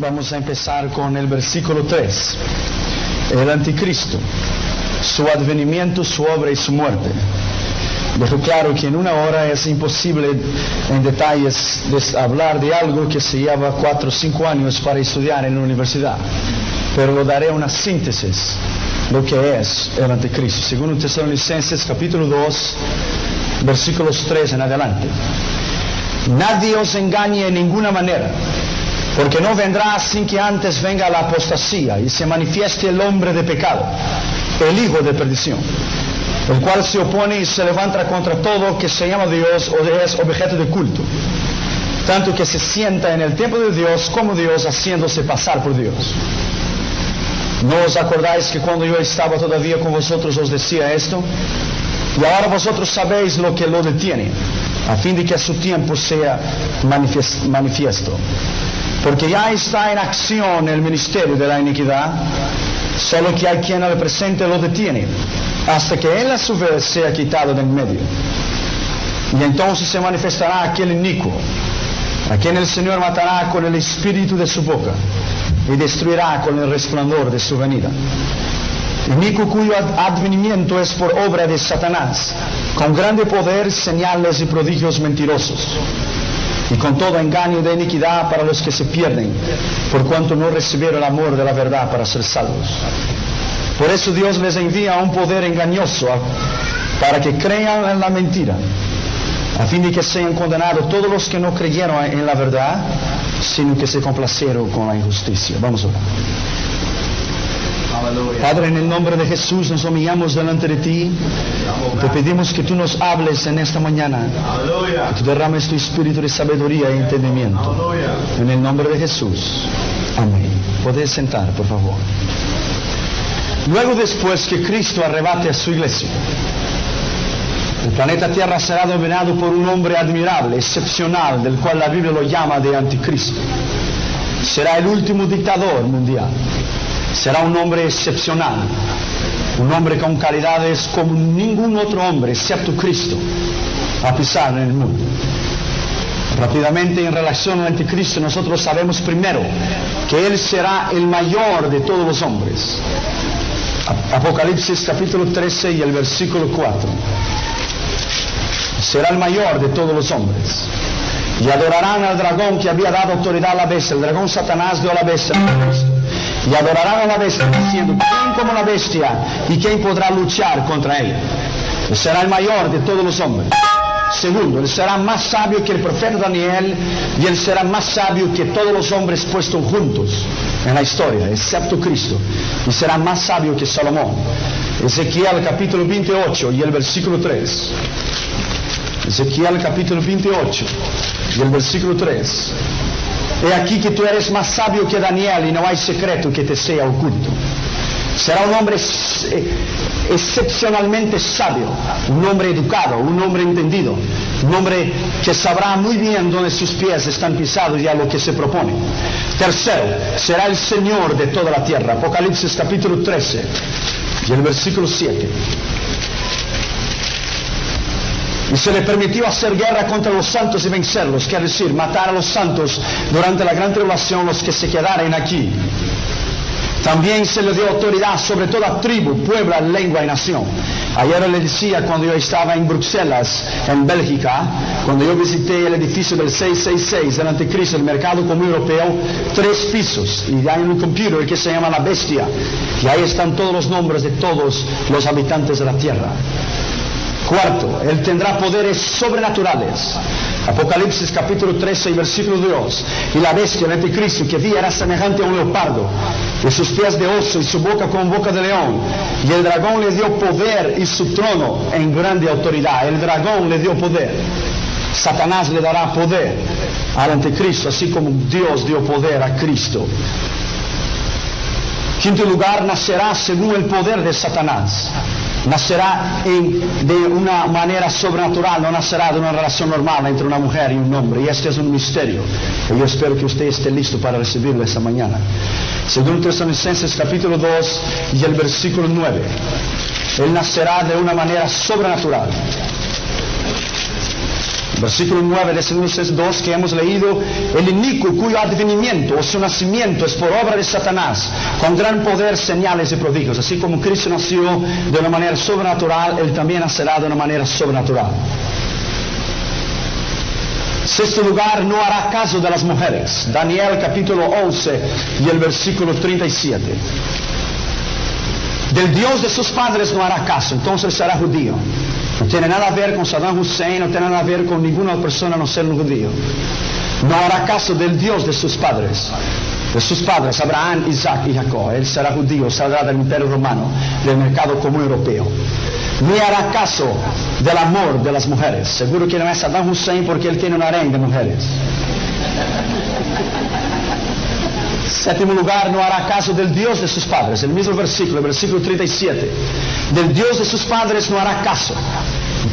Vamos a empezar con el versículo 3. El anticristo, su advenimiento, su obra y su muerte. Dejo claro que en una hora es imposible en detalles hablar de algo que se lleva cuatro o cinco años para estudiar en la universidad, pero lo daré una síntesis, lo que es el anticristo. Según Tesalonicenses capítulo 2, versículos 3 en adelante. Nadie os engañe en ninguna manera, porque no vendrá sin que antes venga la apostasía y se manifieste el hombre de pecado, el hijo de perdición el cual se opone y se levanta contra todo que se llama Dios o es objeto de culto, tanto que se sienta en el tiempo de Dios como Dios haciéndose pasar por Dios. ¿No os acordáis que cuando yo estaba todavía con vosotros os decía esto? Y ahora vosotros sabéis lo que lo detiene, a fin de que su tiempo sea manifiesto. Porque ya está en acción el ministerio de la iniquidad, solo que hay quien al presente lo detiene hasta que él a su vez sea quitado del medio. Y entonces se manifestará aquel inicuo, a quien el Señor matará con el espíritu de su boca y destruirá con el resplandor de su venida. Inicuo cuyo advenimiento es por obra de Satanás, con grande poder, señales y prodigios mentirosos, y con todo engaño de iniquidad para los que se pierden, por cuanto no recibieron el amor de la verdad para ser salvos. Por eso Dios les envía un poder engañoso para que crean en la mentira, a fin de que sean condenados todos los que no creyeron en la verdad, sino que se complacieron con la injusticia. Vamos a orar. Padre, en el nombre de Jesús nos humillamos delante de ti. Te pedimos que tú nos hables en esta mañana. Que tú derrames tu espíritu de sabiduría y entendimiento. En el nombre de Jesús. Amén. Puedes sentar, por favor. Luego después que Cristo arrebate a su iglesia, el planeta Tierra será dominado por un hombre admirable, excepcional, del cual la Biblia lo llama de anticristo. Será el último dictador mundial. Será un hombre excepcional, un hombre con calidades como ningún otro hombre, excepto Cristo, a pisar en el mundo. Rápidamente en relación al anticristo, nosotros sabemos primero que Él será el mayor de todos los hombres. Apocalipsis capítulo 13 y el versículo 4. Será el mayor de todos los hombres. Y adorarán al dragón que había dado autoridad a la bestia. El dragón Satanás dio a la bestia. Y adorarán a la bestia diciendo, ¿quién como la bestia? ¿Y quién podrá luchar contra él? será el mayor de todos los hombres. Segundo, él será más sabio que el profeta Daniel y él será más sabio que todos los hombres puestos juntos en la historia, excepto Cristo, y será más sabio que Salomón. Ezequiel capítulo 28 y el versículo 3. Ezequiel capítulo 28 y el versículo 3. He aquí que tú eres más sabio que Daniel y no hay secreto que te sea oculto. Será un hombre eh, excepcionalmente sabio, un hombre educado, un hombre entendido, un hombre que sabrá muy bien dónde sus pies están pisados y a lo que se propone. Tercero, será el Señor de toda la tierra. Apocalipsis capítulo 13 y el versículo 7. Y se le permitió hacer guerra contra los santos y vencerlos, quiere decir, matar a los santos durante la gran tribulación, los que se quedaren aquí. También se le dio autoridad sobre toda tribu, pueblo, lengua y nación. Ayer le decía cuando yo estaba en Bruselas, en Bélgica, cuando yo visité el edificio del 666 del Anticristo, el mercado común europeo, tres pisos, y hay un computer que se llama La Bestia, y ahí están todos los nombres de todos los habitantes de la tierra. Cuarto, Él tendrá poderes sobrenaturales. Apocalipsis capítulo 13 y versículo 2. Y la bestia, el anticristo, que vi era semejante a un leopardo, y sus pies de oso y su boca como boca de león. Y el dragón le dio poder y su trono en grande autoridad. El dragón le dio poder. Satanás le dará poder al anticristo, así como Dios dio poder a Cristo. Quinto lugar, nacerá según el poder de Satanás nacerá de una manera sobrenatural, no nacerá de una relación normal entre una mujer y un hombre. Y este es un misterio. Y yo espero que usted esté listo para recibirlo esta mañana. Según Tesalonicenses capítulo 2 y el versículo 9. Él nacerá de una manera sobrenatural. Versículo 9 de 2 2 que hemos leído, el inicuo cuyo advenimiento o su nacimiento es por obra de Satanás, con gran poder, señales y prodigios. Así como Cristo nació de una manera sobrenatural, Él también nacerá de una manera sobrenatural. Sexto lugar, no hará caso de las mujeres. Daniel capítulo 11 y el versículo 37. Del Dios de sus padres no hará caso, entonces será judío. No tiene nada a ver con Saddam Hussein, no tiene nada a ver con ninguna persona no ser un judío. No hará caso del Dios de sus padres. De sus padres, Abraham, Isaac y Jacob. Él será judío, saldrá del imperio romano, del mercado común europeo. Ni hará caso del amor de las mujeres. Seguro que no es Saddam Hussein porque él tiene un harén de mujeres. Séptimo lugar, no hará caso del Dios de sus padres. El mismo versículo, versículo 37. Del Dios de sus padres no hará caso.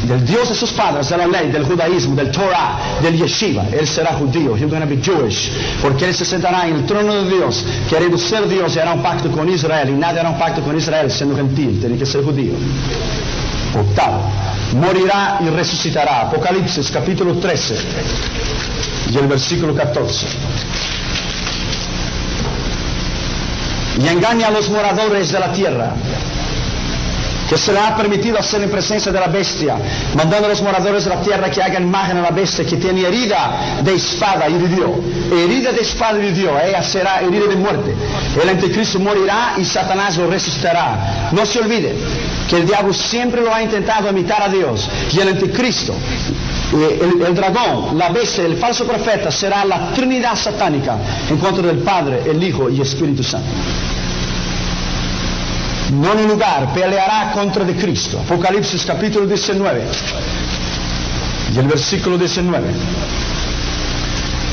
Del Dios de sus padres, de la ley, del judaísmo, del Torah, del yeshiva. Él será judío. He's going to be Jewish. Porque él se sentará en el trono de Dios, queriendo ser Dios y hará un pacto con Israel. Y nadie hará un pacto con Israel siendo gentil. Tiene que ser judío. Octavo. Morirá y resucitará. Apocalipsis capítulo 13 y el versículo 14. Y engaña a los moradores de la tierra, que se le ha permitido hacer en presencia de la bestia, mandando a los moradores de la tierra que hagan imagen a la bestia que tiene herida de espada y vivió. Herida de espada y vivió, ella será herida de muerte. El anticristo morirá y Satanás lo resucitará. No se olvide que el diablo siempre lo ha intentado imitar a Dios y el anticristo el, el, dragón, la bestia, el falso profeta será la trinidad satánica en contra del Padre, el Hijo y el Espíritu Santo. No en lugar, peleará contra de Cristo. Apocalipsis capítulo 19 y el versículo 19.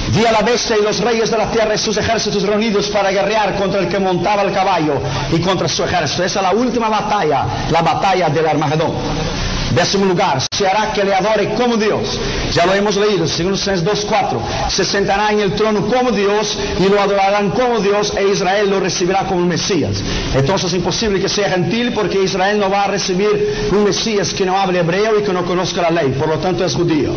Vi a la bestia y los reyes de la tierra y sus ejércitos reunidos para guerrear contra el que montaba el caballo y contra su ejército. Esa es la última batalla, la batalla del Armagedón. Décimo lugar, se hará que le adore como Dios. Ya lo hemos leído, según 2.4. Se sentará en el trono como Dios y lo adorarán como Dios e Israel lo recibirá como Mesías. Entonces es imposible que sea gentil porque Israel no va a recibir un Mesías que no hable hebreo y que no conozca la ley. Por lo tanto es judío.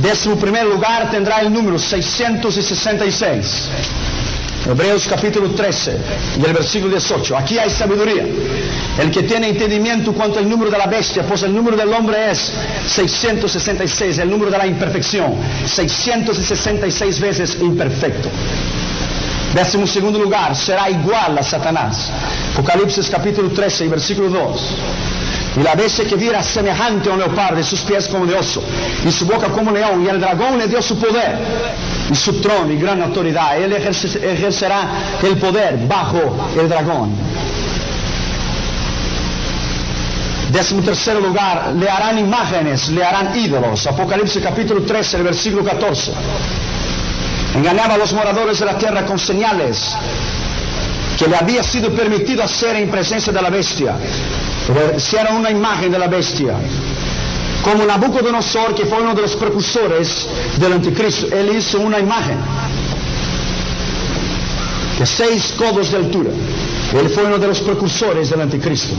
Décimo primer lugar tendrá el número 666. Hebreos capítulo 13 y el versículo 18. Aquí hay sabiduría. El que tiene entendimiento cuanto al número de la bestia, pues el número del hombre es 666, el número de la imperfección. 666 veces imperfecto. Décimo segundo lugar, será igual a Satanás. Apocalipsis capítulo 13 y versículo 2. Y la bestia que viera semejante a un leopardo, sus pies como de oso, y su boca como león, y el dragón le dio su poder, y su trono y gran autoridad. Él ejercerá el poder bajo el dragón. Décimo tercer lugar, le harán imágenes, le harán ídolos. Apocalipsis capítulo 13, el versículo 14. Engañaba a los moradores de la tierra con señales que le había sido permitido hacer en presencia de la bestia. Hicieron una imagen de la bestia. Como Nabucodonosor, que fue uno de los precursores del anticristo, él hizo una imagen de seis codos de altura. Él fue uno de los precursores del anticristo.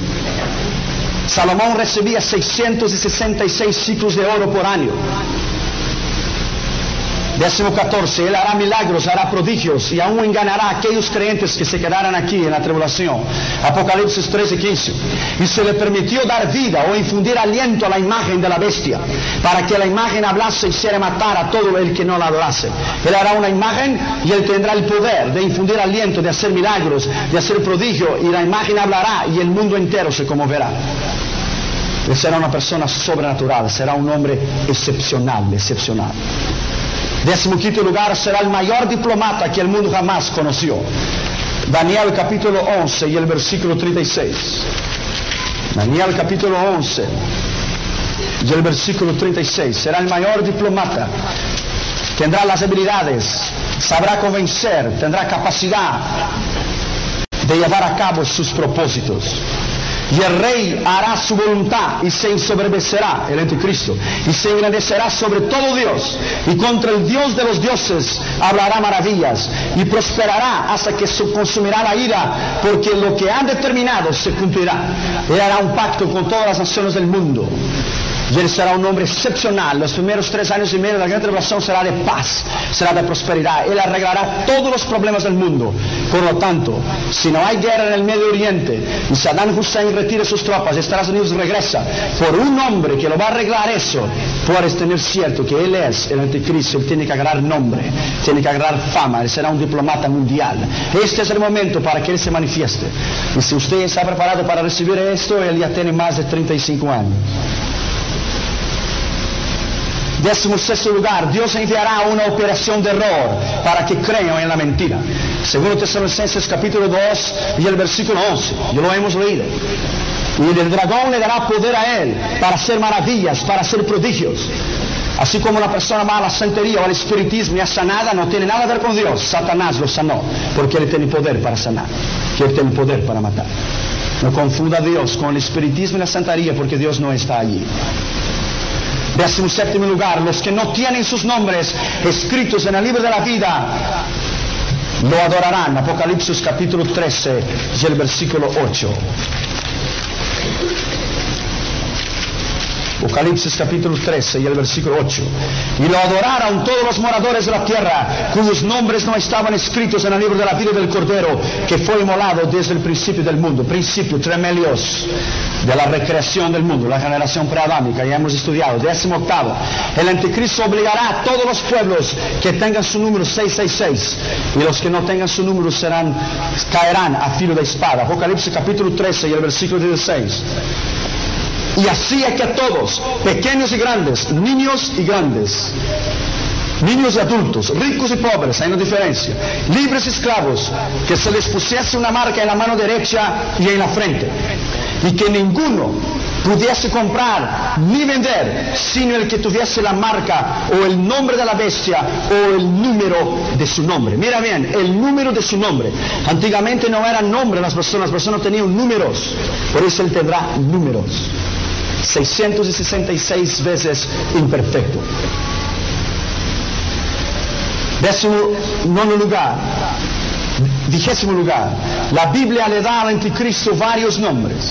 Salomón recibía 666 ciclos de oro por año. Décimo 14, Él hará milagros, hará prodigios y aún engañará a aquellos creyentes que se quedaran aquí en la tribulación. Apocalipsis 13, 15. Y se le permitió dar vida o infundir aliento a la imagen de la bestia, para que la imagen hablase y hiciera matar a todo el que no la adorase. Él hará una imagen y él tendrá el poder de infundir aliento, de hacer milagros, de hacer prodigio, y la imagen hablará y el mundo entero se conmoverá. Él será una persona sobrenatural, será un hombre excepcional, excepcional. Décimo quinto lugar será el mayor diplomata que el mundo jamás conoció. Daniel capítulo 11 y el versículo 36. Daniel capítulo 11 y el versículo 36. Será el mayor diplomata. Tendrá las habilidades, sabrá convencer, tendrá capacidad de llevar a cabo sus propósitos. Y el rey hará su voluntad y se ensoberbecerá, el anticristo, y se engrandecerá sobre todo Dios. Y contra el Dios de los dioses hablará maravillas y prosperará hasta que se consumirá la ira, porque lo que ha determinado se cumplirá. Él hará un pacto con todas las naciones del mundo. Y él será un hombre excepcional. Los primeros tres años y medio de la gran tribulación será de paz, será de prosperidad. Él arreglará todos los problemas del mundo. Por lo tanto, si no hay guerra en el Medio Oriente y Saddam Hussein retire sus tropas Estados Unidos regresa por un hombre que lo va a arreglar eso, puedes tener cierto que él es el anticristo. Él tiene que agarrar nombre, tiene que agarrar fama. Él será un diplomata mundial. Este es el momento para que él se manifieste. Y si usted está preparado para recibir esto, él ya tiene más de 35 años. Décimo sexto lugar, Dios enviará una operación de error para que crean en la mentira. Segundo Tesalonicenses capítulo 2 y el versículo 11, ya lo hemos leído. Y el dragón le dará poder a él para hacer maravillas, para hacer prodigios. Así como una persona va a la santería o al espiritismo y sanada, no tiene nada que ver con Dios. Satanás lo sanó porque él tiene poder para sanar, que él tiene poder para matar. No confunda a Dios con el espiritismo y la santería porque Dios no está allí. Décimo séptimo lugar, los que no tienen sus nombres escritos en el libro de la vida, lo adorarán. Apocalipsis capítulo 13 y el versículo 8. Apocalipsis capítulo 13 y el versículo 8. Y lo adoraron todos los moradores de la tierra, cuyos nombres no estaban escritos en el libro de la vida del Cordero, que fue inmolado desde el principio del mundo. Principio, tremelios, de la recreación del mundo, la generación preadámica, ya hemos estudiado. Décimo octavo. El anticristo obligará a todos los pueblos que tengan su número 666, y los que no tengan su número serán, caerán a filo de espada. Apocalipsis capítulo 13 y el versículo 16. Y así es que a todos, pequeños y grandes, niños y grandes, niños y adultos, ricos y pobres, hay una diferencia, libres y esclavos, que se les pusiese una marca en la mano derecha y en la frente, y que ninguno pudiese comprar ni vender, sino el que tuviese la marca o el nombre de la bestia o el número de su nombre. Mira bien, el número de su nombre. Antiguamente no eran nombres las personas, las personas tenían números, por eso él tendrá números. 666 veces imperfecto. Décimo nono lugar, vigésimo lugar, la Biblia le da al anticristo varios nombres.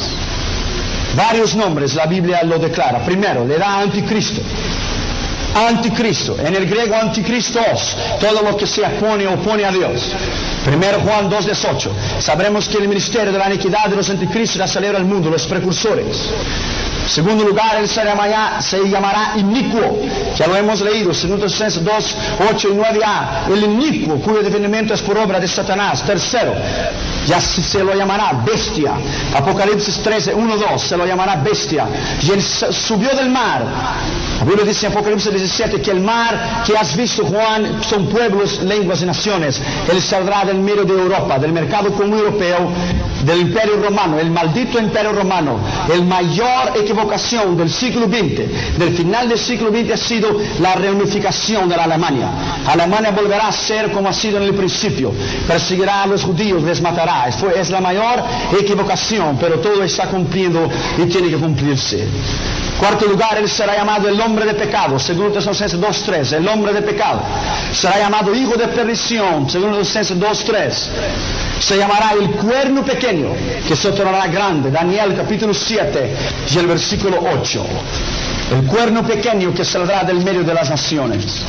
Varios nombres la Biblia lo declara. Primero, le da anticristo. Anticristo, en el griego anticristos, todo lo que se opone opone a Dios. Primero Juan 2.18, sabremos que el ministerio de la iniquidad de los anticristos la celebra al mundo, los precursores. Segundo lugar, él se llamará, se llamará inicuo, ya lo hemos leído, segundo Tesalonicenses 2, 8 y 9a, el inicuo, cuyo devenimiento es por obra de Satanás. Tercero, ya se lo llamará bestia. Apocalipsis 13, 1, 2, se lo llamará bestia. Y él subió del mar. La Biblia dice en Apocalipsis 17 que el mar que has visto, Juan, son pueblos, lenguas y naciones. Él saldrá del medio de Europa, del mercado común europeo, del imperio romano, el maldito imperio romano, el mayor equivocación del siglo XX, del final del siglo XX ha sido la reunificación de la Alemania. Alemania volverá a ser como ha sido en el principio, perseguirá a los judíos, les matará. Fue, es la mayor equivocación, pero todo está cumpliendo y tiene que cumplirse. Cuarto lugar, él será llamado el hombre de pecado, según Tesalonicenses 2.3, el hombre de pecado. Será llamado hijo de perdición, según Tesalonicenses 2.3. Se llamará el cuerno pequeño, que se tornará grande, Daniel capítulo 7 y el versículo 8. El cuerno pequeño que saldrá del medio de las naciones.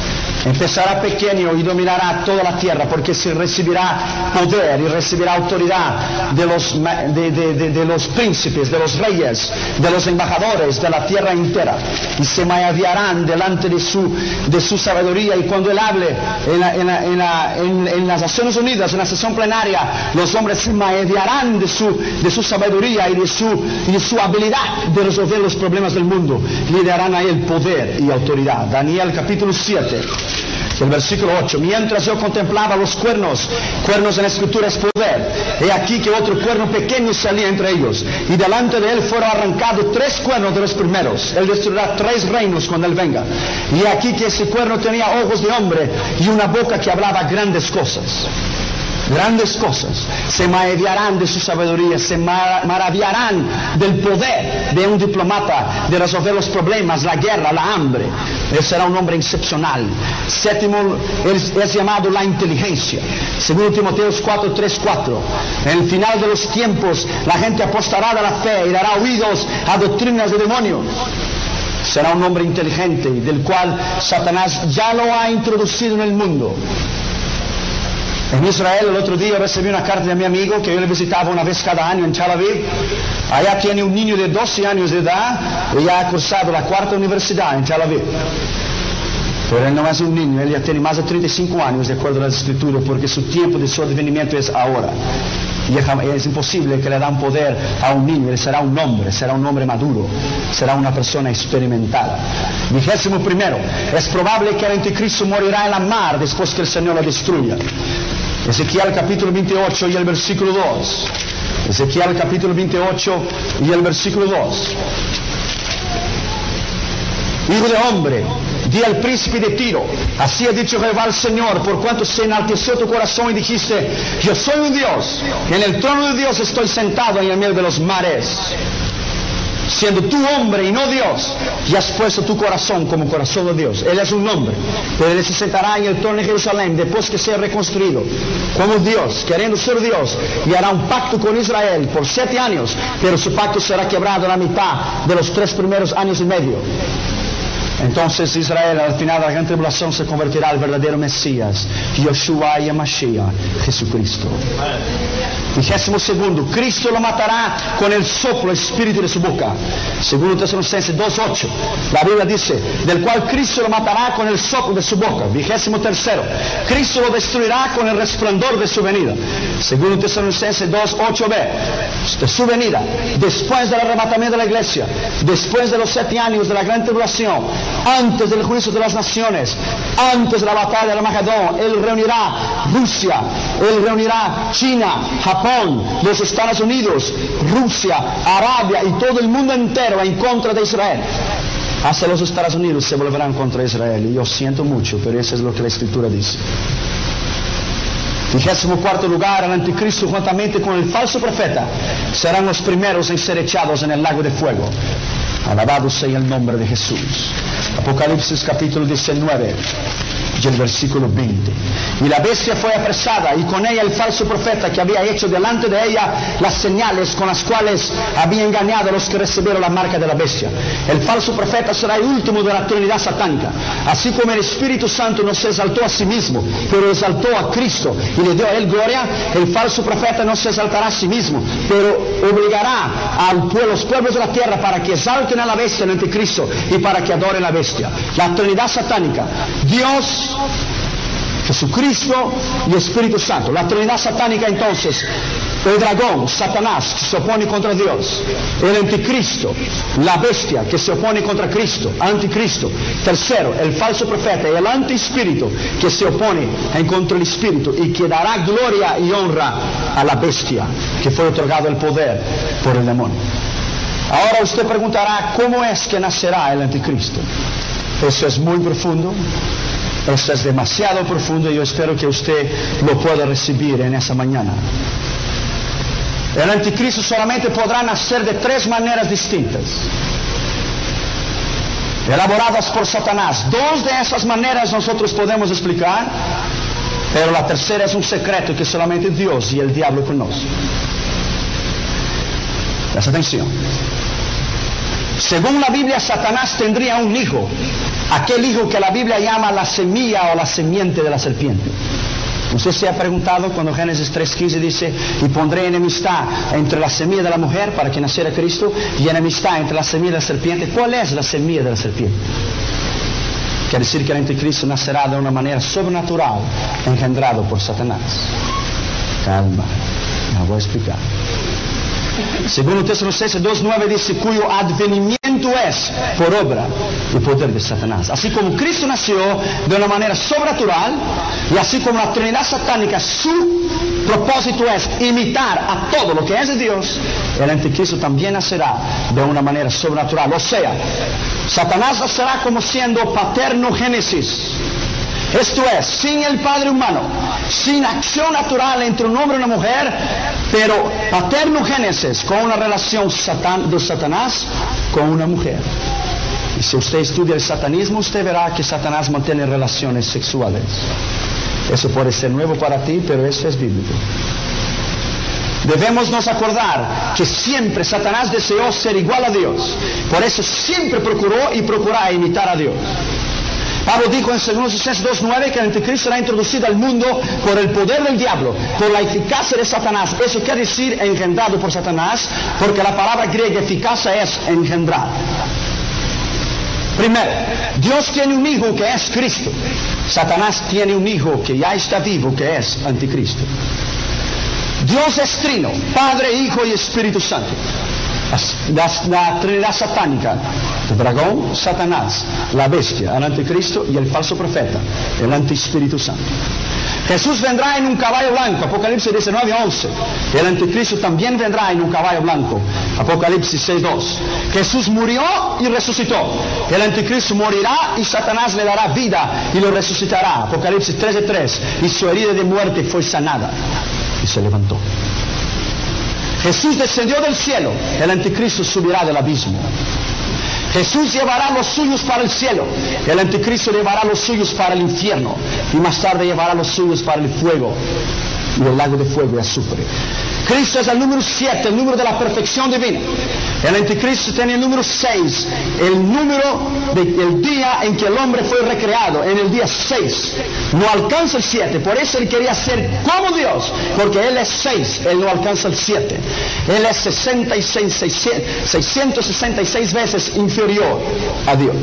Empezará pequeño y dominará toda la tierra porque se recibirá poder y recibirá autoridad de los, de, de, de, los príncipes, de los reyes, de los embajadores de la tierra entera. Y se maravillarán delante de su, de su sabiduría. Y cuando él hable en, en, en, en, las Naciones Unidas, en la sesión plenaria, los hombres se maravillarán de su, de su sabiduría y de su, y su habilidad de resolver los problemas del mundo. Le darán a él poder y autoridad. Daniel capítulo 7. El versículo 8, mientras yo contemplaba los cuernos, cuernos en la escritura es poder, he aquí que otro cuerno pequeño salía entre ellos, y delante de él fueron arrancados tres cuernos de los primeros, él destruirá tres reinos cuando él venga, y aquí que ese cuerno tenía ojos de hombre y una boca que hablaba grandes cosas grandes cosas, se maravillarán de su sabiduría, se maravillarán del poder de un diplomata de resolver los problemas, la guerra, la hambre. Él será un hombre excepcional. Séptimo, es, es llamado la inteligencia. Según Timoteo 4, 3, 4. En el final de los tiempos, la gente apostará de la fe y dará oídos a doctrinas de demonios. será un hombre inteligente, del cual Satanás ya lo ha introducido en el mundo. En Israel el otro día recibí una carta de mi amigo que yo le visitaba una vez cada año en Tel Aviv. Allá tiene un niño de 12 años de edad y ya ha cursado la cuarta universidad en Tel Aviv. Pero él no es un niño, él ya tiene más de 35 años de acuerdo a las escrituras porque su tiempo de su advenimiento es ahora. Y es imposible que le dan poder a un niño, él será un hombre, será un hombre maduro, será una persona experimentada. Vigésimo primero, es probable que el anticristo morirá en la mar después que el Señor la destruya. Ezequiel capítulo 28 y el versículo 2. Ezequiel capítulo 28 y el versículo 2. Hijo de hombre, di al príncipe de Tiro, así ha dicho Jehová el Señor, por cuanto se enalteció tu corazón y dijiste, yo soy un Dios, en el trono de Dios estoy sentado en el medio de los mares siendo tú hombre y no Dios, y has puesto tu corazón como corazón de Dios. Él es un hombre, pero él se sentará en el trono de Jerusalén después que sea reconstruido como Dios, queriendo ser Dios, y hará un pacto con Israel por siete años, pero su pacto será quebrado a la mitad de los tres primeros años y medio. Entonces Israel al final de la gran tribulación se convertirá al verdadero Mesías, Yoshua y Mashiach, Jesucristo. Vigésimo segundo, Cristo lo matará con el soplo espíritu de su boca. Segundo Tesalonicenses 2.8, la Biblia dice, del cual Cristo lo matará con el soplo de su boca. Vigésimo tercero, Cristo lo destruirá con el resplandor de su venida. Segundo Tesalonicenses 2.8b, de su venida, después del arrebatamiento de la iglesia, después de los siete años de la gran tribulación, antes del juicio de las naciones, antes de la batalla de Armagedón, Él reunirá Rusia, Él reunirá China, Japón, los Estados Unidos, Rusia, Arabia y todo el mundo entero en contra de Israel. Hasta los Estados Unidos se volverán contra Israel. Y yo siento mucho, pero eso es lo que la Escritura dice. Vigésimo cuarto lugar, el anticristo juntamente con el falso profeta serán los primeros en ser echados en el lago de fuego. Alabado sea el nombre de Jesús. Apocalipsis capítulo 19 y el versículo 20. Y la bestia fue apresada y con ella el falso profeta que había hecho delante de ella las señales con las cuales había engañado a los que recibieron la marca de la bestia. El falso profeta será el último de la Trinidad satánica. Así como el Espíritu Santo no se exaltó a sí mismo, pero exaltó a Cristo y le dio a él gloria, el falso profeta no se exaltará a sí mismo, pero obligará a los pueblos de la tierra para que exalten a la bestia en el anticristo y para que adoren la bestia. La Trinidad satánica. Dios Jesucristo y Espíritu Santo. La Trinidad satánica entonces, el dragón, Satanás, que se opone contra Dios, el anticristo, la bestia que se opone contra Cristo, anticristo. Tercero, el falso profeta el antiespíritu que se opone en contra el espíritu y que dará gloria y honra a la bestia que fue otorgado el poder por el demonio. Ahora usted preguntará, ¿cómo es que nacerá el anticristo? Eso es muy profundo. Esto es demasiado profundo y yo espero que usted lo pueda recibir en esa mañana. El anticristo solamente podrá nacer de tres maneras distintas, elaboradas por Satanás. Dos de esas maneras nosotros podemos explicar, pero la tercera es un secreto que solamente Dios y el diablo conocen. Presta atención. Según la Biblia, Satanás tendría un hijo aquel hijo que la Biblia llama la semilla o la semiente de la serpiente. Usted se ha preguntado cuando Génesis 3.15 dice, y pondré enemistad entre la semilla de la mujer para que naciera Cristo y enemistad entre la semilla de la serpiente. ¿Cuál es la semilla de la serpiente? Quiere decir que el anticristo nacerá de una manera sobrenatural, engendrado por Satanás. Calma, me voy a explicar. Segundo Tesalonicenses 2.9 dice, cuyo advenimiento es por obra y poder de Satanás. Así como Cristo nació de una manera sobrenatural y así como la Trinidad satánica, su propósito es imitar a todo lo que es de Dios, el anticristo también nacerá de una manera sobrenatural. O sea, Satanás nacerá como siendo paterno génesis esto es, sin el Padre humano, sin acción natural entre un hombre y una mujer, pero paterno génesis con una relación de Satanás con una mujer. Y si usted estudia el satanismo, usted verá que Satanás mantiene relaciones sexuales. Eso puede ser nuevo para ti, pero eso es bíblico. Debemos nos acordar que siempre Satanás deseó ser igual a Dios. Por eso siempre procuró y procurará imitar a Dios. Pablo dijo en 2 2.9 que el anticristo será introducido al mundo por el poder del diablo, por la eficacia de Satanás. Eso quiere decir engendrado por Satanás, porque la palabra griega eficacia es engendrar. Primero, Dios tiene un hijo que es Cristo. Satanás tiene un hijo que ya está vivo, que es anticristo. Dios es trino, Padre, Hijo y Espíritu Santo. La, Trinidad satánica, el dragón, Satanás, la bestia, el anticristo y el falso profeta, el antiespíritu santo. Jesús vendrá en un caballo blanco, Apocalipsis 19, 11. El anticristo también vendrá en un caballo blanco, Apocalipsis 6, 2. Jesús murió y resucitó. El anticristo morirá y Satanás le dará vida y lo resucitará, Apocalipsis 13, 3. Y su herida de muerte fue sanada y se levantó. Jesús descendió del cielo, el anticristo subirá del abismo. Jesús llevará los suyos para el cielo, el anticristo llevará los suyos para el infierno y más tarde llevará los suyos para el fuego y el lago de fuego y azufre. Cristo es el número 7, el número de la perfección divina. El anticristo tiene el número 6, el número del día en que el hombre fue recreado, en el día 6. No alcanza el 7, por eso él quería ser como Dios, porque él es 6, él no alcanza el 7. Él es 66, 666 veces inferior a Dios.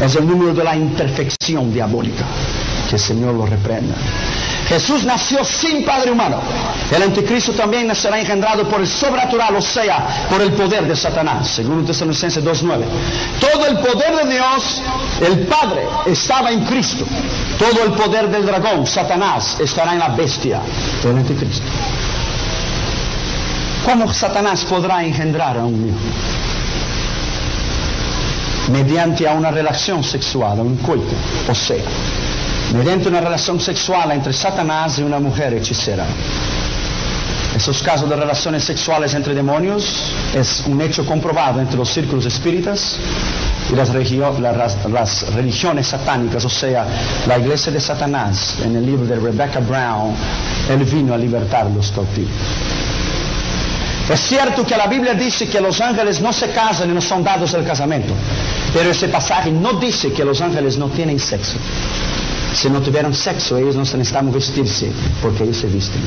Es el número de la imperfección diabólica. Que el Señor lo reprenda. Jesús nació sin padre humano. El anticristo también será engendrado por el sobrenatural, o sea, por el poder de Satanás, según Tesalonicenses 2.9. Todo el poder de Dios, el Padre, estaba en Cristo. Todo el poder del dragón, Satanás, estará en la bestia del anticristo. ¿Cómo Satanás podrá engendrar a un hijo? Mediante a una relación sexual, a un coito, o sea, mediante una relación sexual entre Satanás y una mujer hechicera. Esos casos de relaciones sexuales entre demonios es un hecho comprobado entre los círculos espíritas y las, las, religiones satánicas, o sea, la iglesia de Satanás, en el libro de Rebecca Brown, él vino a libertar los cautivos. Es cierto que la Biblia dice que los ángeles no se casan y no son dados al casamiento, pero ese pasaje no dice que los ángeles no tienen sexo. Si no tuvieran sexo, ellos no necesitan vestirse, porque ellos se visten.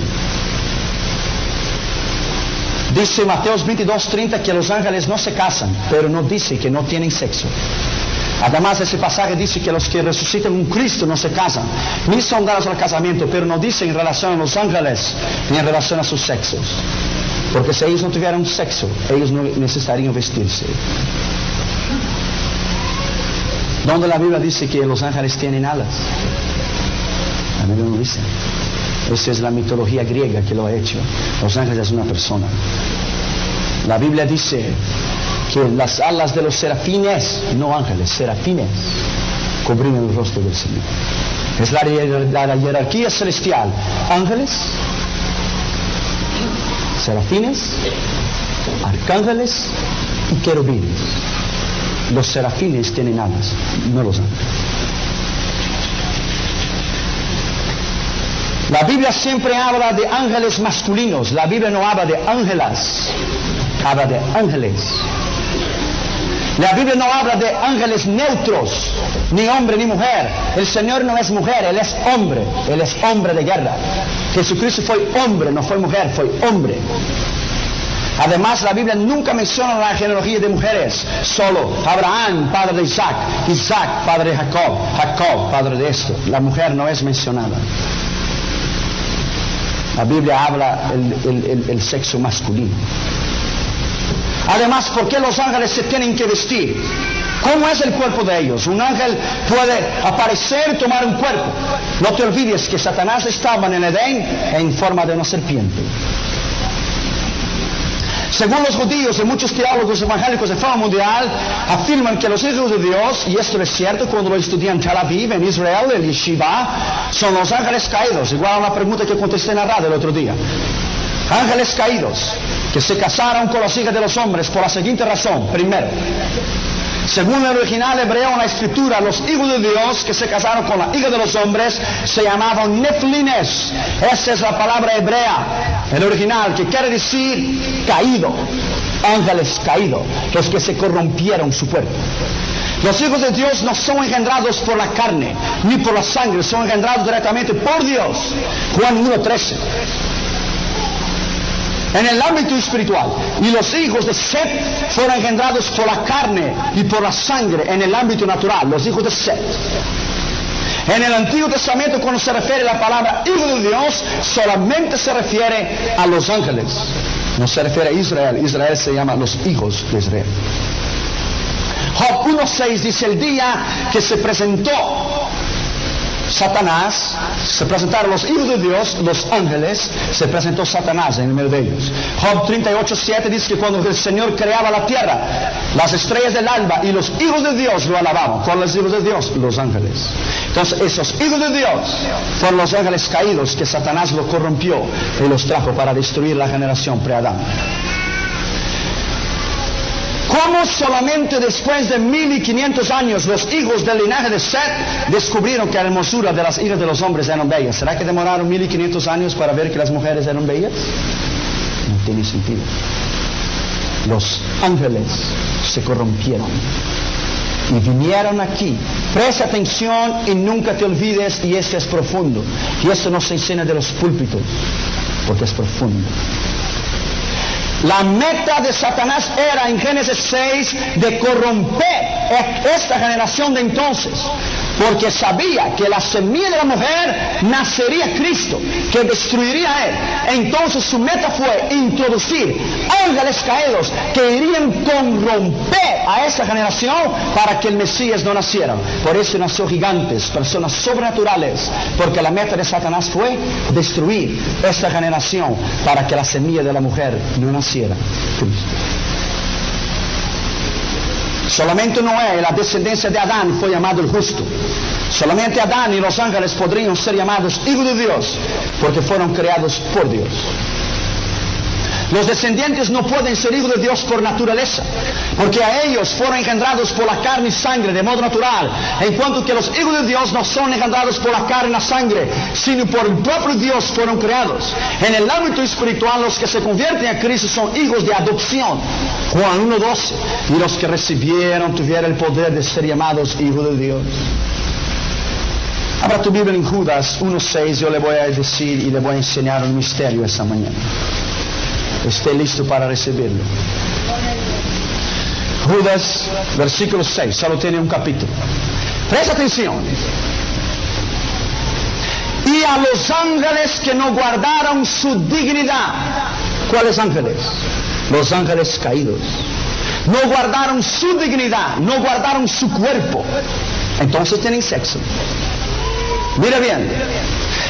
Dice Mateos 22, 30 que los ángeles no se casan, pero no dice que no tienen sexo. Además, ese pasaje dice que los que resucitan un Cristo no se casan, ni son dados al casamiento, pero no dice en relación a los ángeles, ni en relación a sus sexos. Porque si ellos no tuvieran sexo, ellos no necesitarían vestirse. Donde la Biblia dice que los ángeles tienen alas. La Biblia no dice. Esa es la mitología griega que lo ha hecho. Los ángeles es una persona. La Biblia dice que las alas de los serafines, no ángeles, serafines, cubren el rostro del Señor. Es la, la jerarquía celestial. Ángeles, serafines, arcángeles y querubines. Los serafines tienen alas, no los ángeles. La Biblia siempre habla de ángeles masculinos, la Biblia no habla de ángelas, habla de ángeles. La Biblia no habla de ángeles neutros, ni hombre ni mujer. El Señor no es mujer, Él es hombre, Él es hombre de guerra. Jesucristo fue hombre, no fue mujer, fue hombre. Además, la Biblia nunca menciona la genealogía de mujeres, solo Abraham, padre de Isaac, Isaac, padre de Jacob, Jacob, padre de esto. La mujer no es mencionada. La Biblia habla el, el sexo masculino. Además, ¿por qué los ángeles se tienen que vestir? ¿Cómo es el cuerpo de ellos? Un ángel puede aparecer tomar un cuerpo. No te olvides que Satanás estaba en el Edén en forma de una serpiente. Según los judíos y muchos teólogos evangélicos de fama mundial, afirman que los hijos de Dios, y esto es cierto cuando lo estudian en Tel Aviv, en Israel, en Yeshiva, son los ángeles caídos, igual a una pregunta que contesté en la radio el otro día. Ángeles caídos que se casaron con las hijas de los hombres por la siguiente razón. Primero, Según el original hebreo en la escritura, los hijos de Dios que se casaron con la hija de los hombres se llamaban neflines. Esa es la palabra hebrea, el original, que quiere decir caído, ángeles caídos, los que se corrompieron su cuerpo. Los hijos de Dios no son engendrados por la carne ni por la sangre, son engendrados directamente por Dios. Juan 1.13 en el ámbito espiritual. Y los hijos de Seth fueron engendrados por la carne y por la sangre en el ámbito natural, los hijos de Seth. En el Antiguo Testamento cuando se refiere a la palabra hijo de Dios, solamente se refiere a los ángeles. No se refiere a Israel, Israel se llama los hijos de Israel. Job 1.6 dice el día que se presentó Satanás, se presentaron los hijos de Dios, los ángeles, se presentó Satanás en medio de ellos. Job 38.7 dice que cuando el Señor creaba la tierra, las estrellas del alba y los hijos de Dios lo alababan. ¿Cuáles los hijos de Dios? Los ángeles. Entonces esos hijos de Dios fueron los ángeles caídos que Satanás los corrompió y los trajo para destruir la generación pre-Adán. ¿Cómo solamente después de 1500 años los hijos del linaje de Seth descubrieron que la hermosura de las hijas de los hombres eran bellas? ¿Será que demoraron 1500 años para ver que las mujeres eran bellas? No tiene sentido. Los ángeles se corrompieron y vinieron aquí. Presta atención y nunca te olvides, y esto es profundo. Y esto no se enseña de los púlpitos, porque es profundo. La meta de Satanás era en Génesis 6 de corromper esta generación de entonces porque sabía que la semilla de la mujer nacería Cristo, que destruiría a él. Entonces su meta fue introducir ángeles caídos que irían corromper a esta generación para que el Mesías no naciera. Por eso nació gigantes, personas sobrenaturales, porque la meta de Satanás fue destruir esta generación para que la semilla de la mujer no naciera. Solamente Noé, la descendencia de Adán, fue llamado el justo. Solamente Adán y los ángeles podrían ser llamados hijos de Dios, porque fueron creados por Dios. Los descendientes no pueden ser hijos de Dios por naturaleza, porque a ellos fueron engendrados por la carne y sangre de modo natural, en cuanto que los hijos de Dios no son engendrados por la carne y la sangre, sino por el propio Dios fueron creados. En el ámbito espiritual, los que se convierten a Cristo son hijos de adopción. Juan 1.12. Y los que recibieron tuvieron el poder de ser llamados hijos de Dios. Abra tu Biblia en Judas 1.6, yo le voy a decir y le voy a enseñar un misterio esta mañana esté listo para recibirlo. Judas, versículo 6, solo tiene un capítulo. Presta atención. Y a los ángeles que no guardaron su dignidad. ¿Cuáles ángeles? Los ángeles caídos. No guardaron su dignidad, no guardaron su cuerpo. Entonces tienen sexo. Mira bien.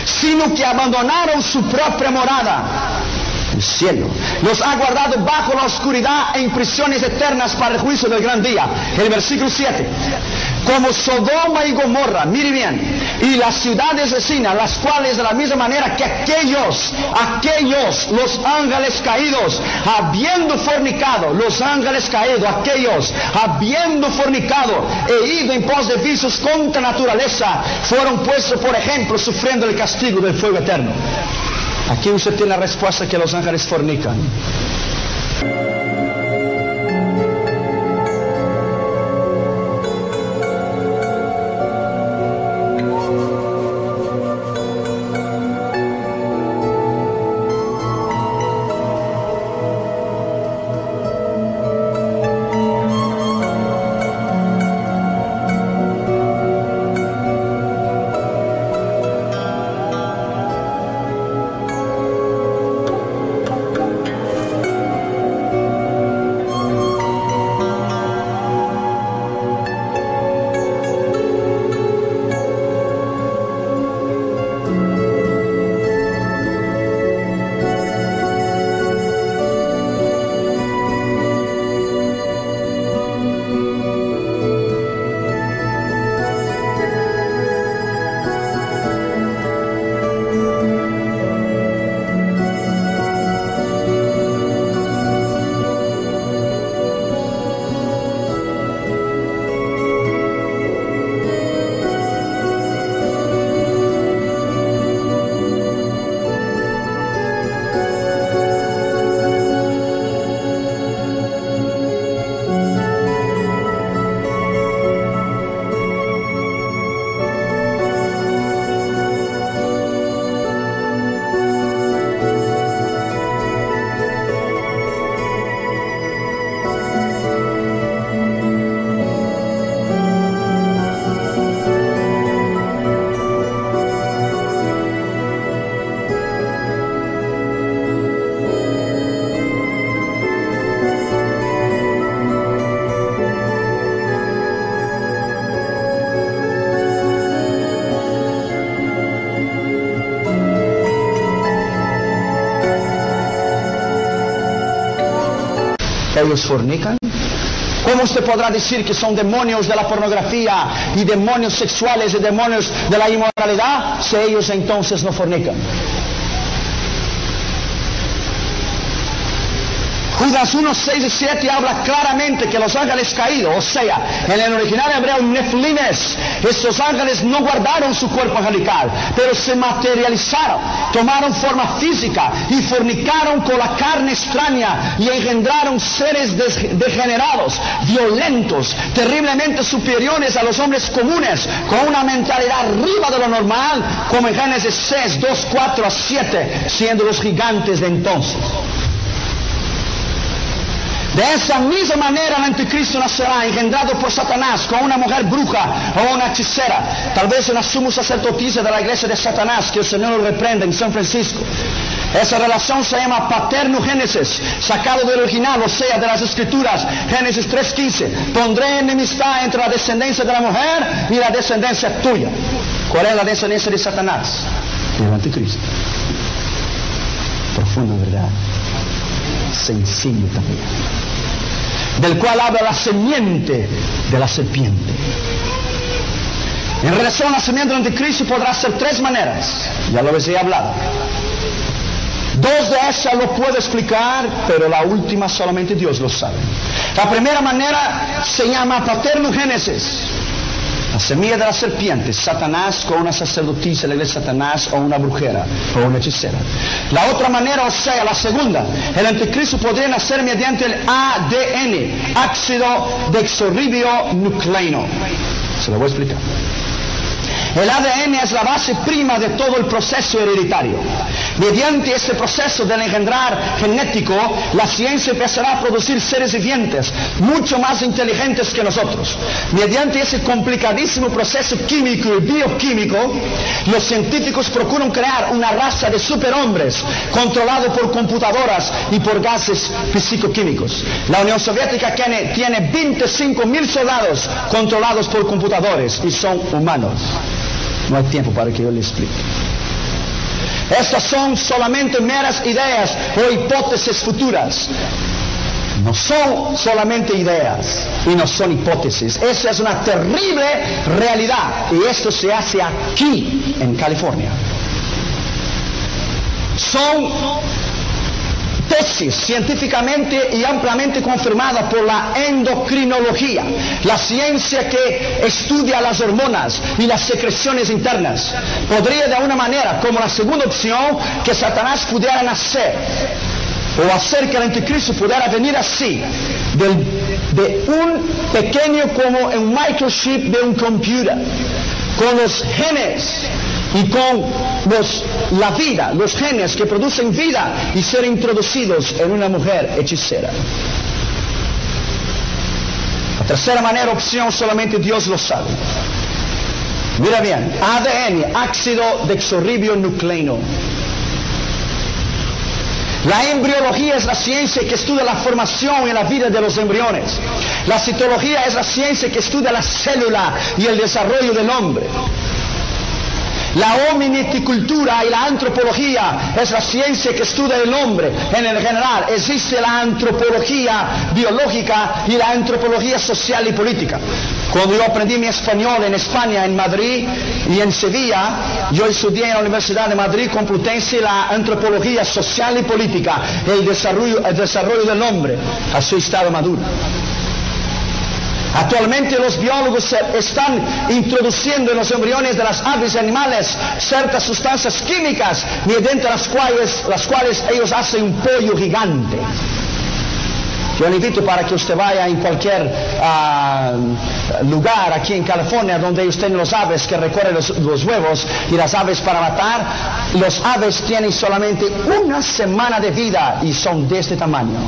Sino que abandonaron su propia morada el cielo. Los ha guardado bajo la oscuridad en prisiones eternas para el juicio del gran día. El versículo 7. Como Sodoma y Gomorra, mire bien, y las ciudades vecinas, las cuales de la misma manera que aquellos, aquellos, los ángeles caídos, habiendo fornicado, los ángeles caídos, aquellos, habiendo fornicado e ido en pos de vicios contra naturaleza, fueron puestos, por ejemplo, sufriendo el castigo del fuego eterno. Aquí usted tiene la respuesta que los ángeles fornican. Ellos fornican. ¿Cómo usted podrá decir que son demonios de la pornografía y demonios sexuales y demonios de la inmoralidad si ellos entonces no fornican? Judas 1, 6 y 7 habla claramente que los ángeles caídos, o sea, en el original hebreo neflimes, estos ángeles no guardaron su cuerpo angelical, pero se materializaron, tomaron forma física y fornicaron con la carne extraña y engendraron seres degenerados, violentos, terriblemente superiores a los hombres comunes, con una mentalidad arriba de lo normal, como en Génesis 6, 2, 4 a 7, siendo los gigantes de entonces. De esa misma manera el anticristo nacerá engendrado por Satanás con una mujer bruja o una hechicera, tal vez una sumo sacerdotisa de la iglesia de Satanás que el Señor lo reprenda en San Francisco. Esa relación se llama paterno-génesis, sacado del original, o sea, de las escrituras. Génesis 3.15. Pondré enemistad entre la descendencia de la mujer y la descendencia tuya. ¿Cuál es la descendencia de Satanás? El anticristo. Profunda verdad. Sencillo también del cual habla la semiente de la serpiente. En relación a la semiente del anticristo podrá ser tres maneras, ya lo he hablado. Dos de esas lo puedo explicar, pero la última solamente Dios lo sabe. La primera manera se llama paterno génesis la semilla de la serpiente, Satanás con una sacerdotisa, la iglesia Satanás o una brujera o una hechicera. La otra manera, o sea, la segunda, el anticristo podría nacer mediante el ADN, ácido nucleino. Se lo voy a explicar. El ADN es la base prima de todo el proceso hereditario. Mediante este proceso de engendrar genético, la ciencia empezará a producir seres vivientes mucho más inteligentes que nosotros. Mediante ese complicadísimo proceso químico y bioquímico, los científicos procuran crear una raza de superhombres controlado por computadoras y por gases fisicoquímicos. La Unión Soviética tiene, tiene 25 mil soldados controlados por computadores y son humanos. No hay tiempo para que yo le explique. Estas son solamente meras ideas o hipótesis futuras. No son solamente ideas y no son hipótesis. Esa es una terrible realidad y esto se hace aquí en California. Son tesis científicamente y ampliamente confirmada por la endocrinología, la ciencia que estudia las hormonas y las secreciones internas. Podría de una manera, como la segunda opción, que Satanás pudiera nacer o hacer que el anticristo pudiera venir así, de un pequeño como un microchip de un computer, con los genes y con los, la vida, los genes que producen vida y ser introducidos en una mujer hechicera. La tercera manera, opción, solamente Dios lo sabe. Mira bien, ADN, ácido nucleino. La embriología es la ciencia que estudia la formación y la vida de los embriones. La citología es la ciencia que estudia la célula y el desarrollo del hombre. La hominiticultura y la antropología es la ciencia que estudia el hombre en el general. Existe la antropología biológica y la antropología social y política. Cuando yo aprendí mi español en España, en Madrid y en Sevilla, yo estudié en la Universidad de Madrid Complutense la antropología social y política, el el desarrollo del hombre a su estado maduro. Actualmente los biólogos están introduciendo en los embriones de las aves y animales ciertas sustancias químicas mediante las cuales, las cuales ellos hacen un pollo gigante. Yo le invito para que usted vaya en cualquier ah, lugar aquí en California donde ellos tienen los aves que recorren los, huevos y las aves para matar. Los aves tienen solamente una semana de vida y son de este tamaño.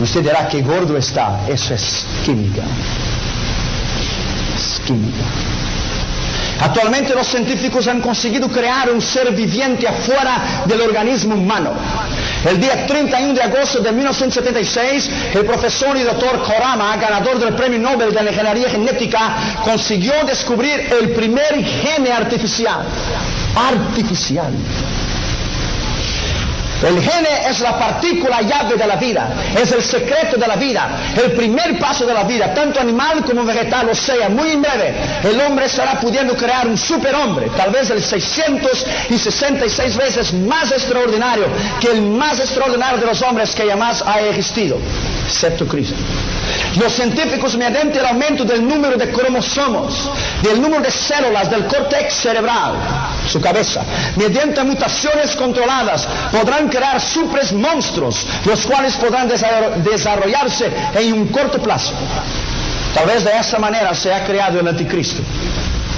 Usted dirá que gordo está. Eso es química. Es química. Actualmente los científicos han conseguido crear un ser viviente afuera del organismo humano. El día 31 de agosto de 1976, el profesor y doctor Korama, ganador del Premio Nobel de la Ingeniería Genética, consiguió descubrir el primer gene artificial. Artificial El gene es la partícula llave de la vida, es el secreto de la vida, el primer paso de la vida, tanto animal como vegetal, o sea, muy breve, el hombre estará pudiendo crear un superhombre, tal vez el 666 veces más extraordinario que el más extraordinario de los hombres que jamás ha existido, excepto Cristo. Los científicos, mediante el aumento del número de cromosomos, del número de células del córtex cerebral, su cabeza, mediante mutaciones controladas, podrán crear supres monstruos, los cuales podrán desarrollarse en un corto plazo. Tal vez de esta manera se ha creado el anticristo.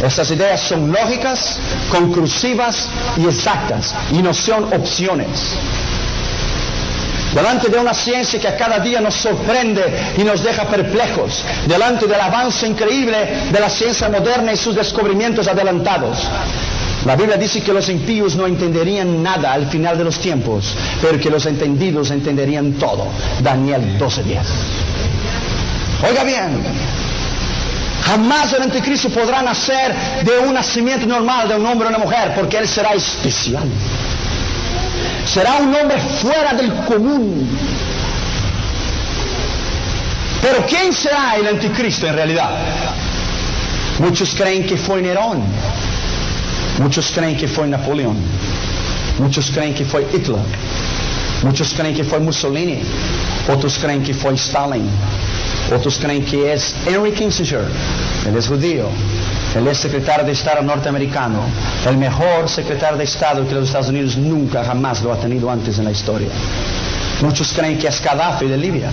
Estas ideas son lógicas, conclusivas y exactas, y no son opciones delante de una ciencia que a cada día nos sorprende y nos deja perplejos, delante del avance increíble de la ciencia moderna y sus descubrimientos adelantados. La Biblia dice que los impíos no entenderían nada al final de los tiempos, pero que los entendidos entenderían todo. Daniel 12:10. Oiga bien, jamás el anticristo podrá nacer de un nacimiento normal de un hombre o una mujer, porque él será especial será un hombre fuera del común. Pero ¿quién será el anticristo en realidad? Muchos creen que fue Nerón, muchos creen que fue Napoleón, muchos creen que fue Hitler, muchos creen que fue Mussolini, otros creen que fue Stalin, otros creen que es Henry Kissinger, él es judío, él es secretario de Estado norteamericano, el mejor secretario de Estado que los Estados Unidos nunca jamás lo ha tenido antes en la historia. Muchos creen que es Gaddafi de Libia,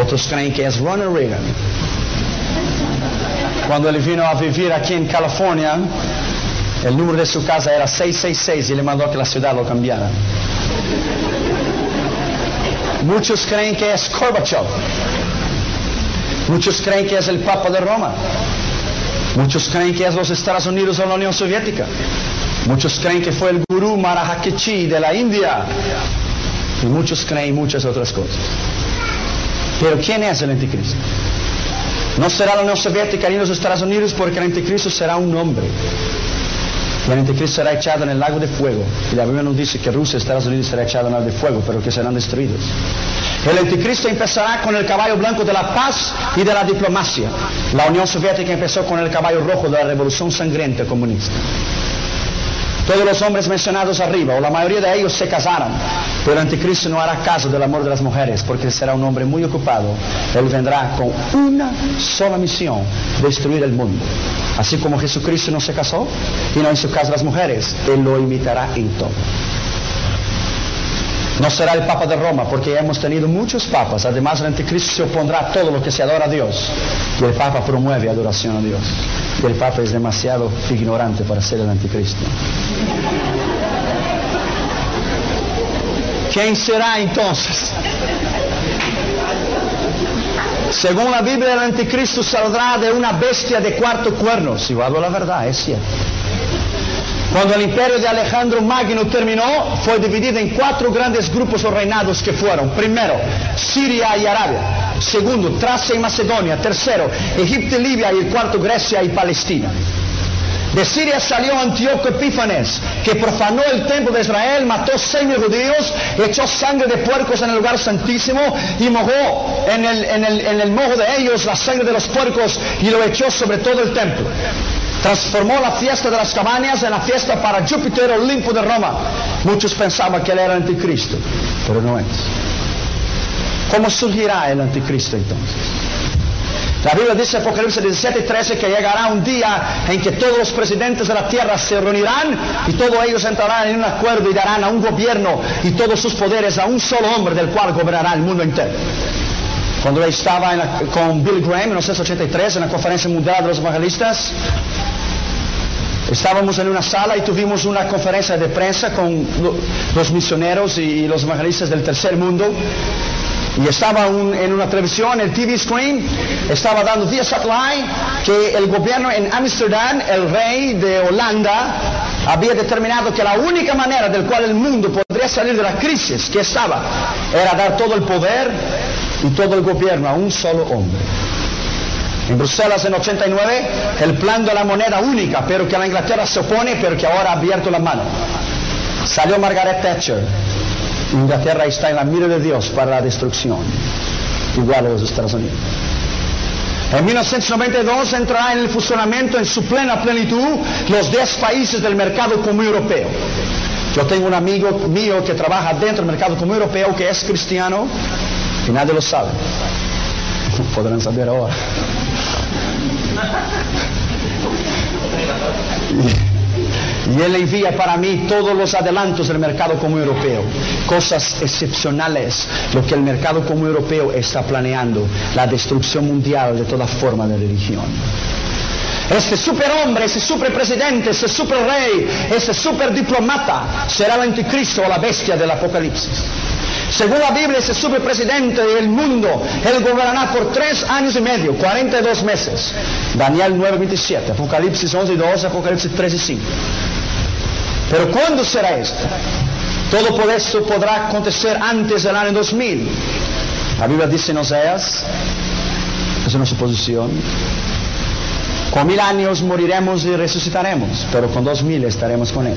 otros creen que es Ronald Reagan. Cuando él vino a vivir aquí en California, el número de su casa era 666 y le mandó que la ciudad lo cambiara. Muchos creen que es Gorbachev. Muchos creen que es el Papa de Roma. Muchos creen que es los Estados Unidos o la Unión Soviética. Muchos creen que fue el gurú Marahakechi de la India. Y muchos creen muchas otras cosas. Pero ¿quién es el anticristo? No será la Unión Soviética ni los Estados Unidos porque el anticristo será un hombre. El anticristo será echado en el lago de fuego. Y la Biblia nos dice que Rusia y Estados Unidos será echado en el lago de fuego, pero que serán destruidos. El anticristo empezará con el caballo blanco de la paz y de la diplomacia. La Unión Soviética empezó con el caballo rojo de la revolución sangrienta comunista. Todos los hombres mencionados arriba, o la mayoría de ellos, se casaron. Pero el anticristo no hará caso del amor de las mujeres, porque será un hombre muy ocupado. Él vendrá con una sola misión, destruir el mundo. Así como Jesucristo no se casó y no hizo caso a las mujeres, Él lo imitará en todo. No será el Papa de Roma, porque hemos tenido muchos papas. Además, el anticristo se opondrá a todo lo que se adora a Dios. Y el Papa promueve adoración a Dios. Y el Papa es demasiado ignorante para ser el anticristo. ¿Quién será entonces? Según la Biblia, el anticristo saldrá de una bestia de cuarto cuerno. Si hablo la verdad, es cierto. Cuando el imperio de Alejandro Magno terminó, fue dividido en cuatro grandes grupos o reinados que fueron, primero, Siria y Arabia, segundo, Tracia y Macedonia, tercero, Egipto y Libia y el cuarto, Grecia y Palestina. De Siria salió Antíoco Epífanes, que profanó el templo de Israel, mató seis judíos, echó sangre de puercos en el lugar santísimo y mojó en el, en el mojo de ellos la sangre de los puercos y lo echó sobre todo el templo. Transformó la fiesta de las cabañas en la fiesta para Júpiter Olimpo de Roma. Muchos pensaban que él era anticristo, pero no es. ¿Cómo surgirá el anticristo entonces? La Biblia dice Apocalipsis 17 13 que llegará un día en que todos los presidentes de la tierra se reunirán y todos ellos entrarán en un acuerdo y darán a un gobierno y todos sus poderes a un solo hombre del cual gobernará el mundo entero. Cuando estaba con Bill Graham en 1983 en la conferencia mundial de los evangelistas, Estábamos en una sala y tuvimos una conferencia de prensa con los misioneros y los evangelistas del tercer mundo. Y estaba en una televisión, el TV screen, estaba dando vía satellite que el gobierno en Ámsterdam, el rey de Holanda, había determinado que la única manera del cual el mundo podría salir de la crisis que estaba era dar todo el poder y todo el gobierno a un solo hombre. En Bruselas en 89, el plan de la moneda única, pero que la Inglaterra se opone, pero que ahora ha abierto la mano. Salió Margaret Thatcher Inglaterra está en la mira de Dios para la destrucción, igual a los Estados Unidos. En 1992 entrará en el funcionamiento en su plena plenitud los 10 países del mercado común europeo. Yo tengo un amigo mío que trabaja dentro del mercado común europeo que es cristiano y nadie lo sabe. Podrán saber ahora. Y Él envía para mí todos los adelantos del mercado común europeo, cosas excepcionales, lo que el mercado común europeo está planeando, la destrucción mundial de toda forma de religión. Este superhombre, ese superpresidente, ese superrey, ese superdiplomata será el anticristo o la bestia del Apocalipsis. Según la Biblia, ese superpresidente del mundo, él gobernará por tres años y medio, 42 meses. Daniel 9:27, Apocalipsis 11 y 12, Apocalipsis 3 y 5. Pero ¿cuándo será esto? Todo esto podrá acontecer antes del año 2000. La Biblia dice en Oseas, es una suposición, con mil años moriremos y resucitaremos, pero con dos mil estaremos con Él.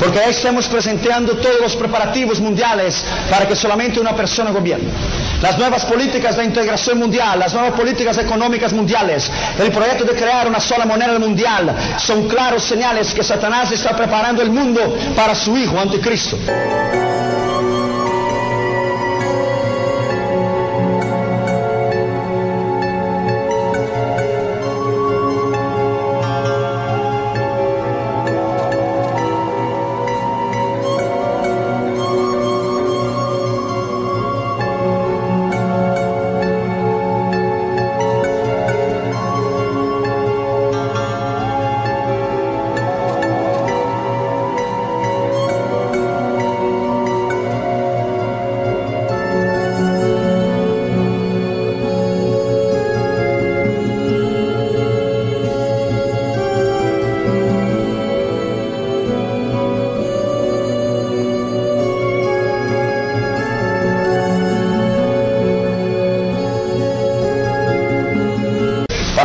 Porque ahí estamos presentando todos los preparativos mundiales para que solamente una persona gobierne. Las nuevas políticas de integración mundial, las nuevas políticas económicas mundiales, el proyecto de crear una sola moneda mundial, son claros señales que Satanás está preparando el mundo para su hijo anticristo.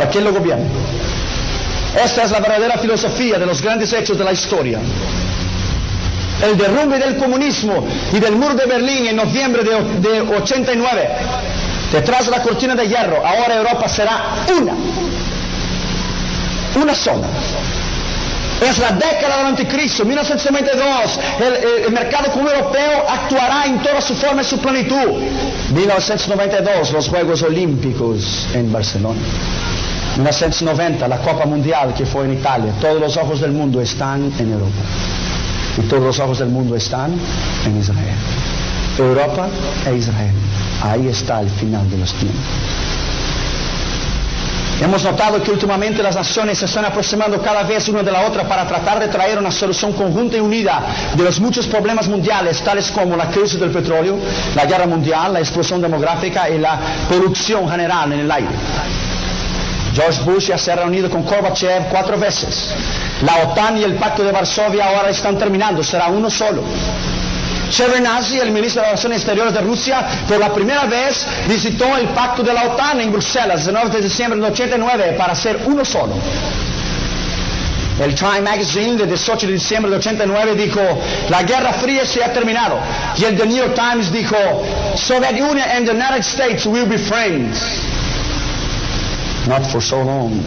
¿Para quién lo gobierna? Esta es la verdadera filosofía de los grandes hechos de la historia. El derrumbe del comunismo y del muro de Berlín en noviembre de, de 89. Detrás de la cortina de hierro, ahora Europa será una. Una sola. Es la década del anticristo, 1992. El, el, mercado común europeo actuará en toda su forma y su plenitud. 1992, los Juegos Olímpicos en Barcelona. 1990, la Copa Mundial que fue en Italia. Todos los ojos del mundo están en Europa. Y todos los ojos del mundo están en Israel. Europa e Israel. Ahí está el final de los tiempos. Hemos notado que últimamente las naciones se están aproximando cada vez una de la otra para tratar de traer una solución conjunta y unida de los muchos problemas mundiales, tales como la crisis del petróleo, la guerra mundial, la explosión demográfica y la corrupción general en el aire. George Bush ya se ha reunido con Gorbachev cuatro veces. La OTAN y el Pacto de Varsovia ahora están terminando, será uno solo. Shevardnadze, el ministro de Relaciones Exteriores de Rusia, por la primera vez visitó el pacto de la OTAN en Bruselas, el 19 de diciembre de 89, para ser uno solo. El Time Magazine de 18 de diciembre de 89 dijo, la Guerra Fría se ha terminado. Y el The New York Times dijo, Soviet Union and the United States will be friends. Not for so long.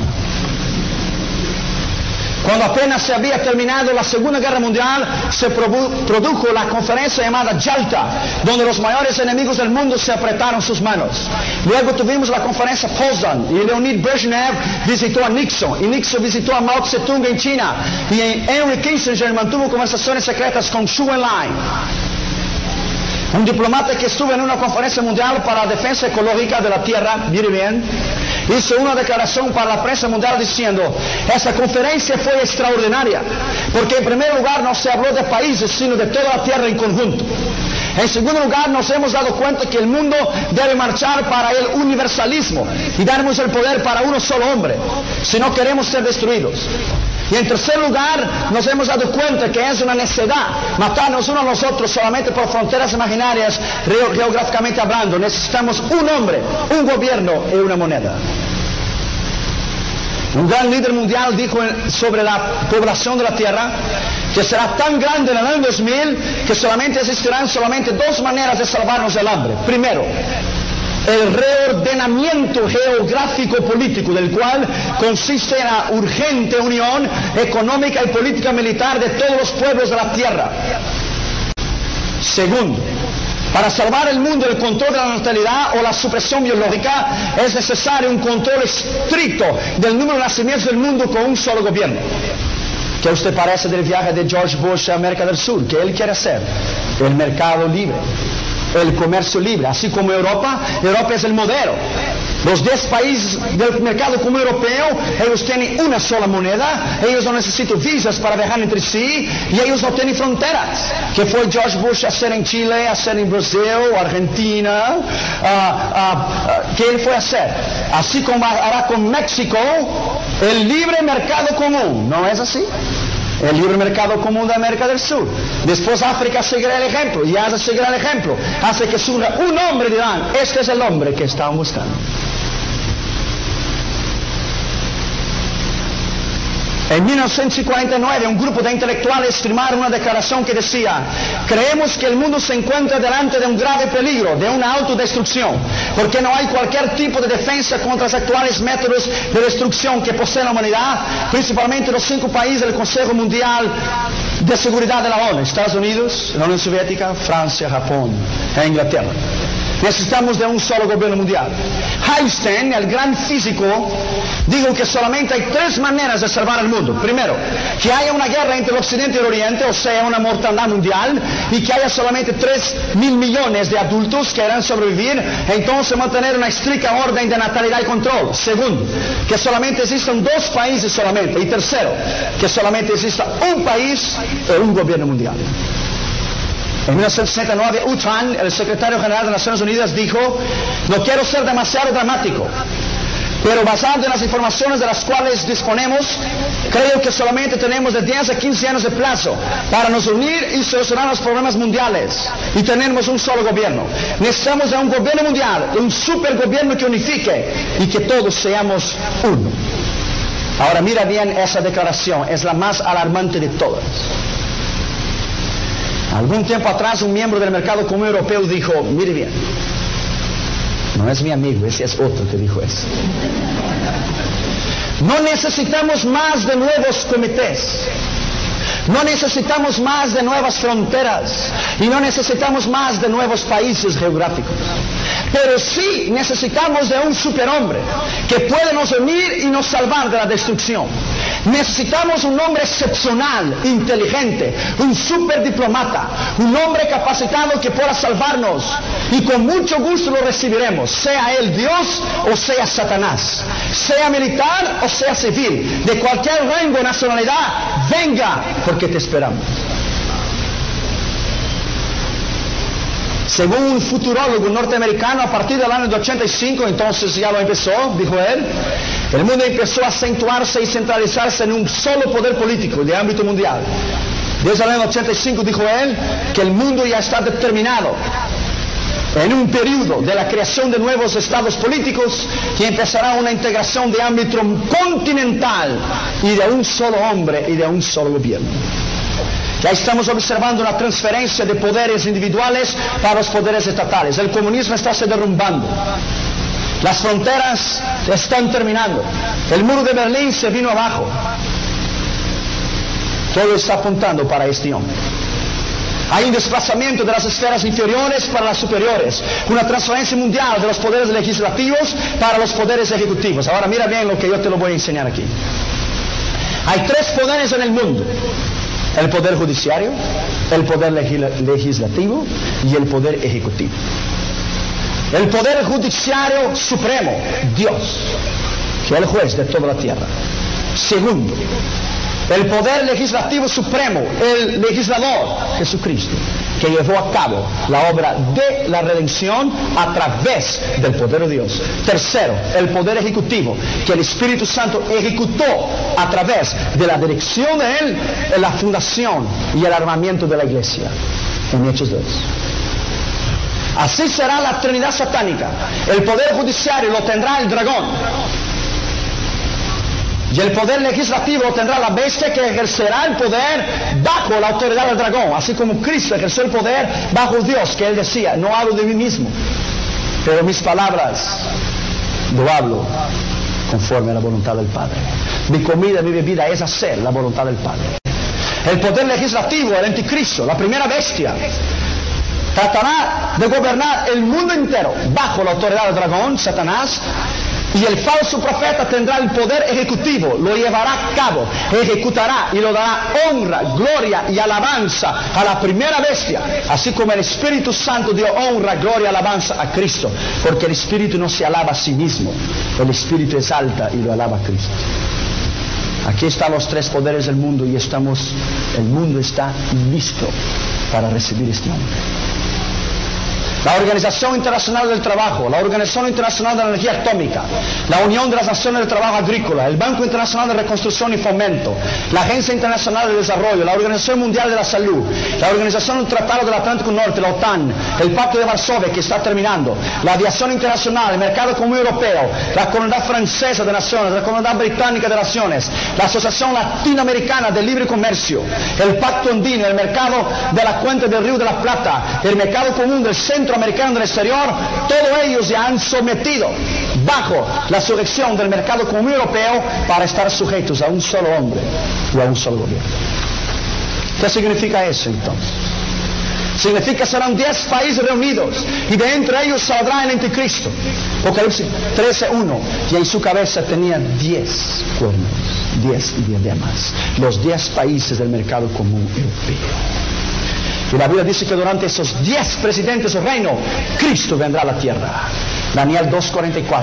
Cuando apenas se había terminado la Segunda Guerra Mundial, se produjo la conferencia llamada Yalta, donde los mayores enemigos del mundo se apretaron sus manos. Luego tuvimos la conferencia Potsdam y Leonid Brezhnev visitó a Nixon y Nixon visitó a Mao Zedong en China y Henry Kissinger mantuvo conversaciones secretas con Xu Enlai. Un diplomata que estuvo en una conferencia mundial para la defensa ecológica de la tierra, mire bien, hizo una declaración para la prensa mundial diciendo, esta conferencia fue extraordinaria, porque en primer lugar no se habló de países, sino de toda la tierra en conjunto. En segundo lugar, nos hemos dado cuenta que el mundo debe marchar para el universalismo y darnos el poder para uno solo hombre, si no queremos ser destruidos. Y en tercer lugar, nos hemos dado cuenta que es una necedad matarnos uno a los otros solamente por fronteras imaginarias, geográficamente hablando. Necesitamos un hombre, un gobierno y una moneda. Un gran líder mundial dijo sobre la población de la tierra que será tan grande en el año 2000 que solamente existirán solamente dos maneras de salvarnos del hambre. Primero, el reordenamiento geográfico político, del cual consiste en la urgente unión económica y política militar de todos los pueblos de la tierra. Segundo, para salvar el mundo del control de la natalidad o la supresión biológica es necesario un control estricto del número de nacimientos del mundo con un solo gobierno. ¿Qué usted parece del viaje de George Bush a América del Sur? ¿Qué él quiere hacer? El mercado libre el comercio libre, así como Europa, Europa es el modelo. Los 10 países del mercado común europeo, ellos tienen una sola moneda, ellos no necesitan visas para viajar entre sí y ellos no tienen fronteras. ¿Qué fue George Bush a hacer en Chile, a hacer en Brasil, Argentina? Ah, ah, ¿Qué él fue a hacer? Así como hará con México, el libre mercado común, ¿no es así? El libre mercado común de América del Sur. Después África seguirá el ejemplo y Asia seguirá el ejemplo. Hace que surja un hombre y dirán, este es el hombre que estaban buscando. En 1949 un grupo de intelectuales firmaron una declaración que decía, creemos que el mundo se encuentra delante de un grave peligro, de una autodestrucción, porque no hay cualquier tipo de defensa contra los actuales métodos de destrucción que posee la humanidad, principalmente los cinco países del Consejo Mundial de Seguridad de la ONU, Estados Unidos, la Unión Soviética, Francia, Japón e Inglaterra. Necesitamos de un solo gobierno mundial. Einstein, el gran físico, dijo que solamente hay tres maneras de salvar al mundo. Primero, que haya una guerra entre el Occidente y el Oriente, o sea, una mortandad mundial, y que haya solamente tres mil millones de adultos que quieran sobrevivir, entonces mantener una estricta orden de natalidad y control. Segundo, que solamente existan dos países solamente. Y tercero, que solamente exista un país y un gobierno mundial. En 1969, Utran, el secretario general de Naciones Unidas, dijo, no quiero ser demasiado dramático, pero basado en las informaciones de las cuales disponemos, creo que solamente tenemos de 10 a 15 años de plazo para nos unir y solucionar los problemas mundiales. Y tenemos un solo gobierno. Necesitamos de un gobierno mundial, un supergobierno que unifique y que todos seamos uno. Ahora mira bien esa declaración, es la más alarmante de todas. Algún tiempo atrás un miembro del mercado común europeo dijo, mire bien, no es mi amigo, ese es otro que dijo eso. No necesitamos más de nuevos comités. No necesitamos más de nuevas fronteras y no necesitamos más de nuevos países geográficos. Pero sí necesitamos de un superhombre que puede nos unir y nos salvar de la destrucción. Necesitamos un hombre excepcional, inteligente, un superdiplomata, un hombre capacitado que pueda salvarnos y con mucho gusto lo recibiremos, sea él Dios o sea Satanás, sea militar o sea civil, de cualquier rango nacionalidad, venga porque te esperamos. Según un futurólogo norteamericano, a partir del año de 85, entonces ya lo empezó, dijo él, el mundo empezó a acentuarse y centralizarse en un solo poder político de ámbito mundial. Desde el año 85 dijo él que el mundo ya está determinado en un periodo de la creación de nuevos estados políticos que empezará una integración de ámbito continental y de un solo hombre y de un solo gobierno. Ya estamos observando una transferencia de poderes individuales para los poderes estatales. El comunismo está se derrumbando. Las fronteras están terminando. El muro de Berlín se vino abajo. Todo está apuntando para este hombre. Hay un desplazamiento de las esferas inferiores para las superiores. Una transferencia mundial de los poderes legislativos para los poderes ejecutivos. Ahora mira bien lo que yo te lo voy a enseñar aquí. Hay tres poderes en el mundo el poder judiciario, el poder legislativo y el poder ejecutivo. El poder judiciario supremo, Dios, que es el juez de toda la tierra. Segundo, el poder legislativo supremo, el legislador, Jesucristo, que llevó a cabo la obra de la redención a través del poder de Dios. Tercero, el poder ejecutivo, que el Espíritu Santo ejecutó a través de la dirección de Él en la fundación y el armamiento de la iglesia, en Hechos 2. Así será la Trinidad satánica. El poder judiciario lo tendrá el dragón Y el poder legislativo tendrá la bestia que ejercerá el poder bajo la autoridad del dragón, así como Cristo ejerció el poder bajo Dios, que él decía, no hablo de mí mismo, pero mis palabras lo hablo conforme a la voluntad del Padre. Mi comida, mi bebida es hacer la voluntad del Padre. El poder legislativo, el anticristo, la primera bestia, tratará de gobernar el mundo entero bajo la autoridad del dragón, Satanás, y el falso profeta tendrá el poder ejecutivo, lo llevará a cabo, ejecutará y lo dará honra, gloria y alabanza a la primera bestia, así como el Espíritu Santo dio honra, gloria y alabanza a Cristo, porque el Espíritu no se alaba a sí mismo, el Espíritu exalta y lo alaba a Cristo. Aquí están los tres poderes del mundo y estamos, el mundo está listo para recibir este hombre la Organización Internacional del Trabajo, la Organización Internacional de la Energía Atómica, la Unión de las Naciones del Trabajo Agrícola, el Banco Internacional de Reconstrucción y Fomento, la Agencia Internacional de Desarrollo, la Organización Mundial de la Salud, la Organización del Tratado del Atlántico Norte, la OTAN, el Pacto de Varsovia que está terminando, la Aviación Internacional, el Mercado Común Europeo, la Comunidad Francesa de Naciones, la Comunidad Británica de Naciones, la Asociación Latinoamericana de Libre Comercio, el Pacto Andino, el Mercado de la Cuenca del Río de la Plata, el Mercado Común del Centro americano del exterior, todos ellos se han sometido bajo la sujeción del mercado común europeo para estar sujetos a un solo hombre y a un solo gobierno. ¿Qué significa eso entonces? Significa serán 10 países reunidos y de entre ellos saldrá el anticristo. Apocalipsis 13.1 y en su cabeza tenía 10 cuernos, 10 diademas, los 10 países del mercado común europeo. Y la Biblia dice que durante esos diez presidentes del reino, Cristo vendrá a la tierra. Daniel 2.44.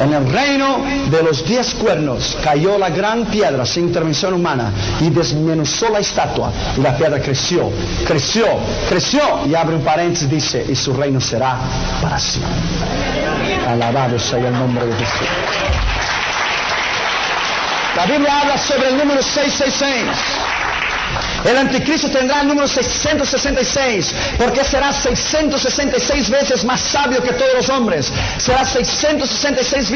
En el reino de los diez cuernos cayó la gran piedra sin intervención humana y desmenuzó la estatua y la piedra creció, creció, creció y abre un paréntesis dice y su reino será para siempre. Alabado sea el nombre de Jesús. La Biblia habla sobre el número 666. El anticristo tendrá el número 666, porque será 666 veces más sabio que todos los hombres. Será 666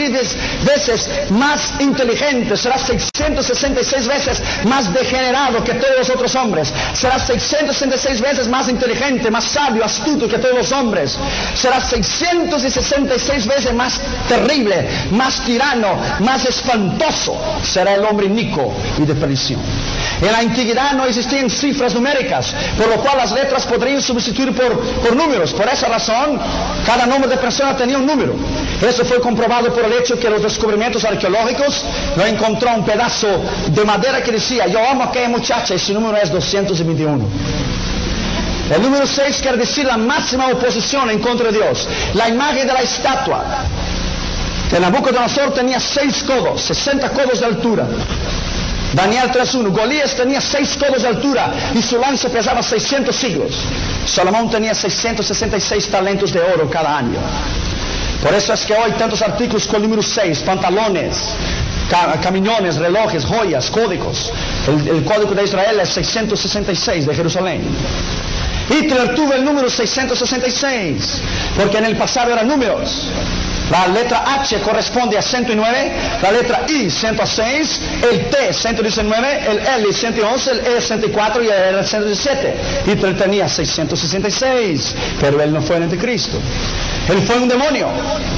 veces, más inteligente. Será 666 veces más degenerado que todos los otros hombres. Será 666 veces más inteligente, más sabio, astuto que todos los hombres. Será 666 veces más terrible, más tirano, más espantoso. Será el hombre inico y de perdición. En la antigüedad no existían cifras numéricas, por lo cual las letras podrían sustituir por, por números. Por esa razón, cada nombre de persona tenía un número. Eso fue comprobado por el hecho que los descubrimientos arqueológicos no encontró un pedazo de madera que decía, yo amo a aquella muchacha y su número es 221. El número 6 quiere decir la máxima oposición en contra de Dios. La imagen de la estatua. Que Nabucodonosor tenía seis codos, 60 codos de altura. Daniel 3.1, Golías tenía seis codos de altura y su lanza pesaba 600 siglos. Salomón tenía 666 talentos de oro cada año. Por eso es que hoy tantos artículos con el número 6, pantalones, camiones, relojes, joyas, códigos. El, el, código de Israel es 666 de Jerusalén. Hitler tuvo el número 666, porque en el pasado eran números. La letra H corresponde a 109, la letra I 106, el T 119, el L 111, el E 104 y el R 117. Hitler tenía 666, pero él no fue el anticristo. Él fue un demonio,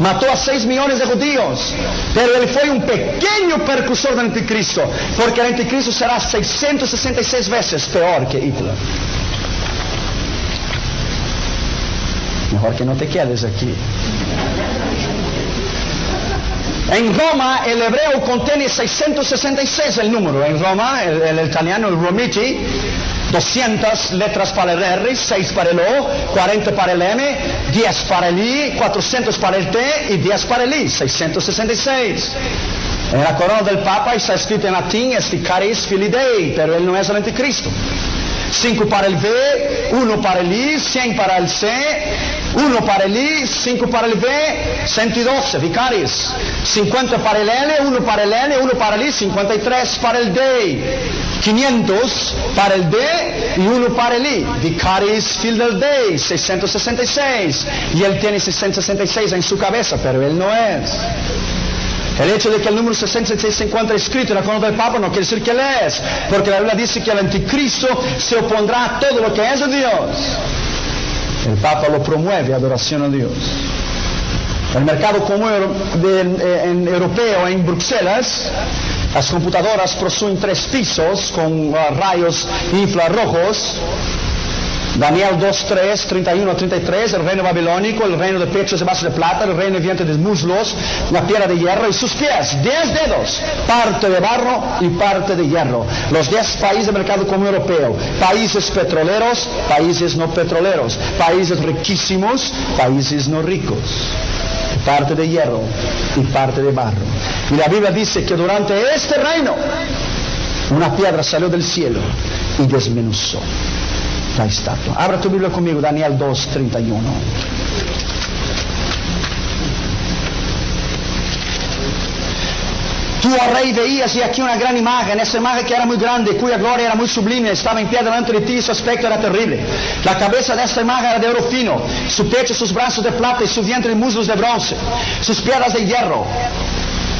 mató a 6 millones de judíos, pero él fue un pequeño percursor del anticristo, porque el anticristo será 666 veces peor que Hitler. Mejor que no te quedes aquí. En Roma el hebreo contiene 666 el número. En Roma el, italiano, el romiti, 200 letras para el R, 6 para el O, 40 para el M, 10 para el I, 400 para el T y 10 para el I, 666. En la corona del Papa está escrito en latín, Esticaris Filidei, pero él no es el anticristo. 5 para el V, 1 para el I, 100 para el C, 1 para el I, 5 para el V, 112, vicarios. 50 para el L, 1 para el N, 1 para el I, 53 para el D. 500 para el D y 1 para el I. Vicaris Field del D, 666. Y él tiene 666 en su cabeza, pero él no es. El hecho de que el número 66 se encuentre escrito en la corona del Papa no quiere decir que él es, porque la Biblia dice que el anticristo se opondrá a todo lo que es de Dios. El Papa lo promueve, adoración a Dios. El mercado común en, europeo en Bruselas, las computadoras poseen tres pisos con uh, rayos infrarrojos Daniel 2, 3, 31 33, el reino babilónico, el reino de pechos y vasos de plata, el reino de vientre de muslos, la piedra de hierro y sus pies, 10 dedos, parte de barro y parte de hierro. Los 10 países del mercado común europeo, países petroleros, países no petroleros, países riquísimos, países no ricos parte de hierro y parte de barro. Y la Biblia dice que durante este reino una piedra salió del cielo y desmenuzó estatua. Abra tu Biblia conmigo, Daniel 2, 31. Tú, oh rey, veías y aquí una gran imagen, esa imagen que era muy grande, cuya gloria era muy sublime, estaba en pie delante de ti y su aspecto era terrible. La cabeza de esta imagen era de oro fino, su pecho, sus brazos de plata y su vientre y muslos de bronce, sus piedras de hierro,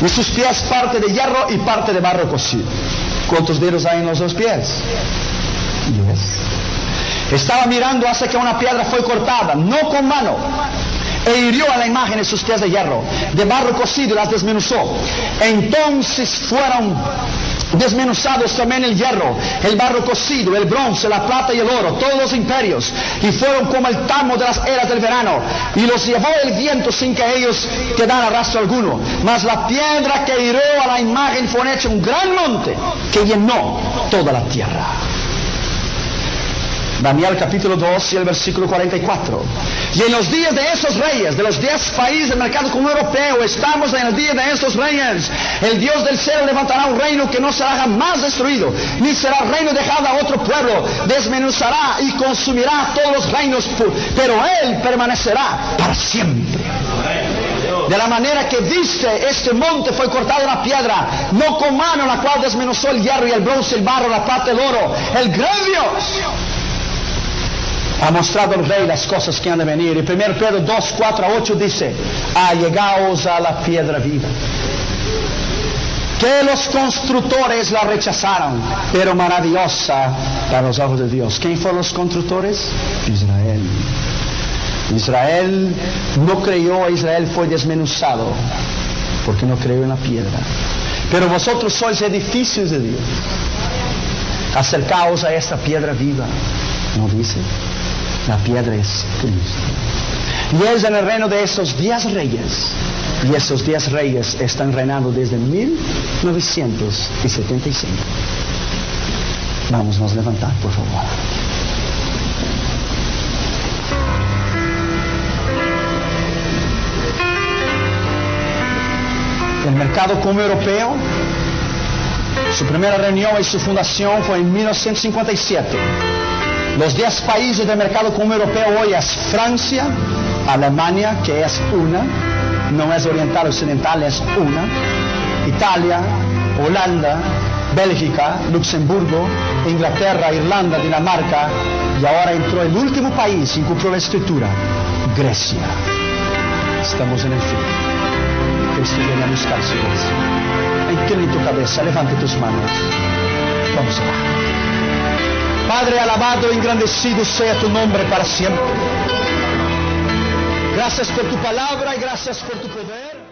y sus pies parte de hierro y parte de barro cocido. ¿Cuántos dedos hay en los dos pies? Diez. Estaba mirando hasta que una piedra fue cortada, no con mano, e hirió a la imagen en sus pies de hierro, de barro cocido y las desmenuzó. Entonces fueron desmenuzados también el hierro, el barro cocido, el bronce, la plata y el oro, todos los imperios, y fueron como el tamo de las eras del verano, y los llevó el viento sin que ellos quedaran rastro alguno. Mas la piedra que hirió a la imagen fue hecha un gran monte que llenó toda la tierra. Daniel capítulo 2 y el versículo 44. Y en los días de esos reyes, de los 10 países del mercado común europeo, estamos en el día de esos reyes. El Dios del cielo levantará un reino que no será jamás destruido, ni será reino dejado a otro pueblo. Desmenuzará y consumirá todos los reinos, pero Él permanecerá para siempre. De la manera que viste, este monte fue cortado en la piedra, no con mano, la cual desmenuzó el hierro y el bronce, el barro, la plata, el oro. El gran Dios ha mostrado el rey las cosas que han de venir. Y 1 Pedro 2, 4 a 8 dice, allegaos a la piedra viva. Que los constructores la rechazaron, pero maravillosa para los ojos de Dios. ¿Quién fueron los constructores? Israel. Israel no creyó, Israel fue desmenuzado porque no creyó en la piedra. Pero vosotros sois edificios de Dios. Acercaos a esta piedra viva, ¿no dice? La piedra es Cristo. Y es en el reino de esos diez reyes. Y esos diez reyes están reinando desde 1975. Vamos a levantar, por favor. El mercado como europeo, su primera reunión y su fundación fue en 1957. Los 10 países del mercado común europeo hoy es Francia, Alemania, que es una, no es oriental occidental, es una, Italia, Holanda, Bélgica, Luxemburgo, Inglaterra, Irlanda, Dinamarca, y ahora entró el último país, incumplió la escritura, Grecia. Estamos en el fin. Cristo viene a buscar su iglesia. Tu cabeza, levante tus manos. Vamos a Padre, alabado e engrandecido sea tu nombre para siempre. Gracias por tu palabra y gracias por tu poder.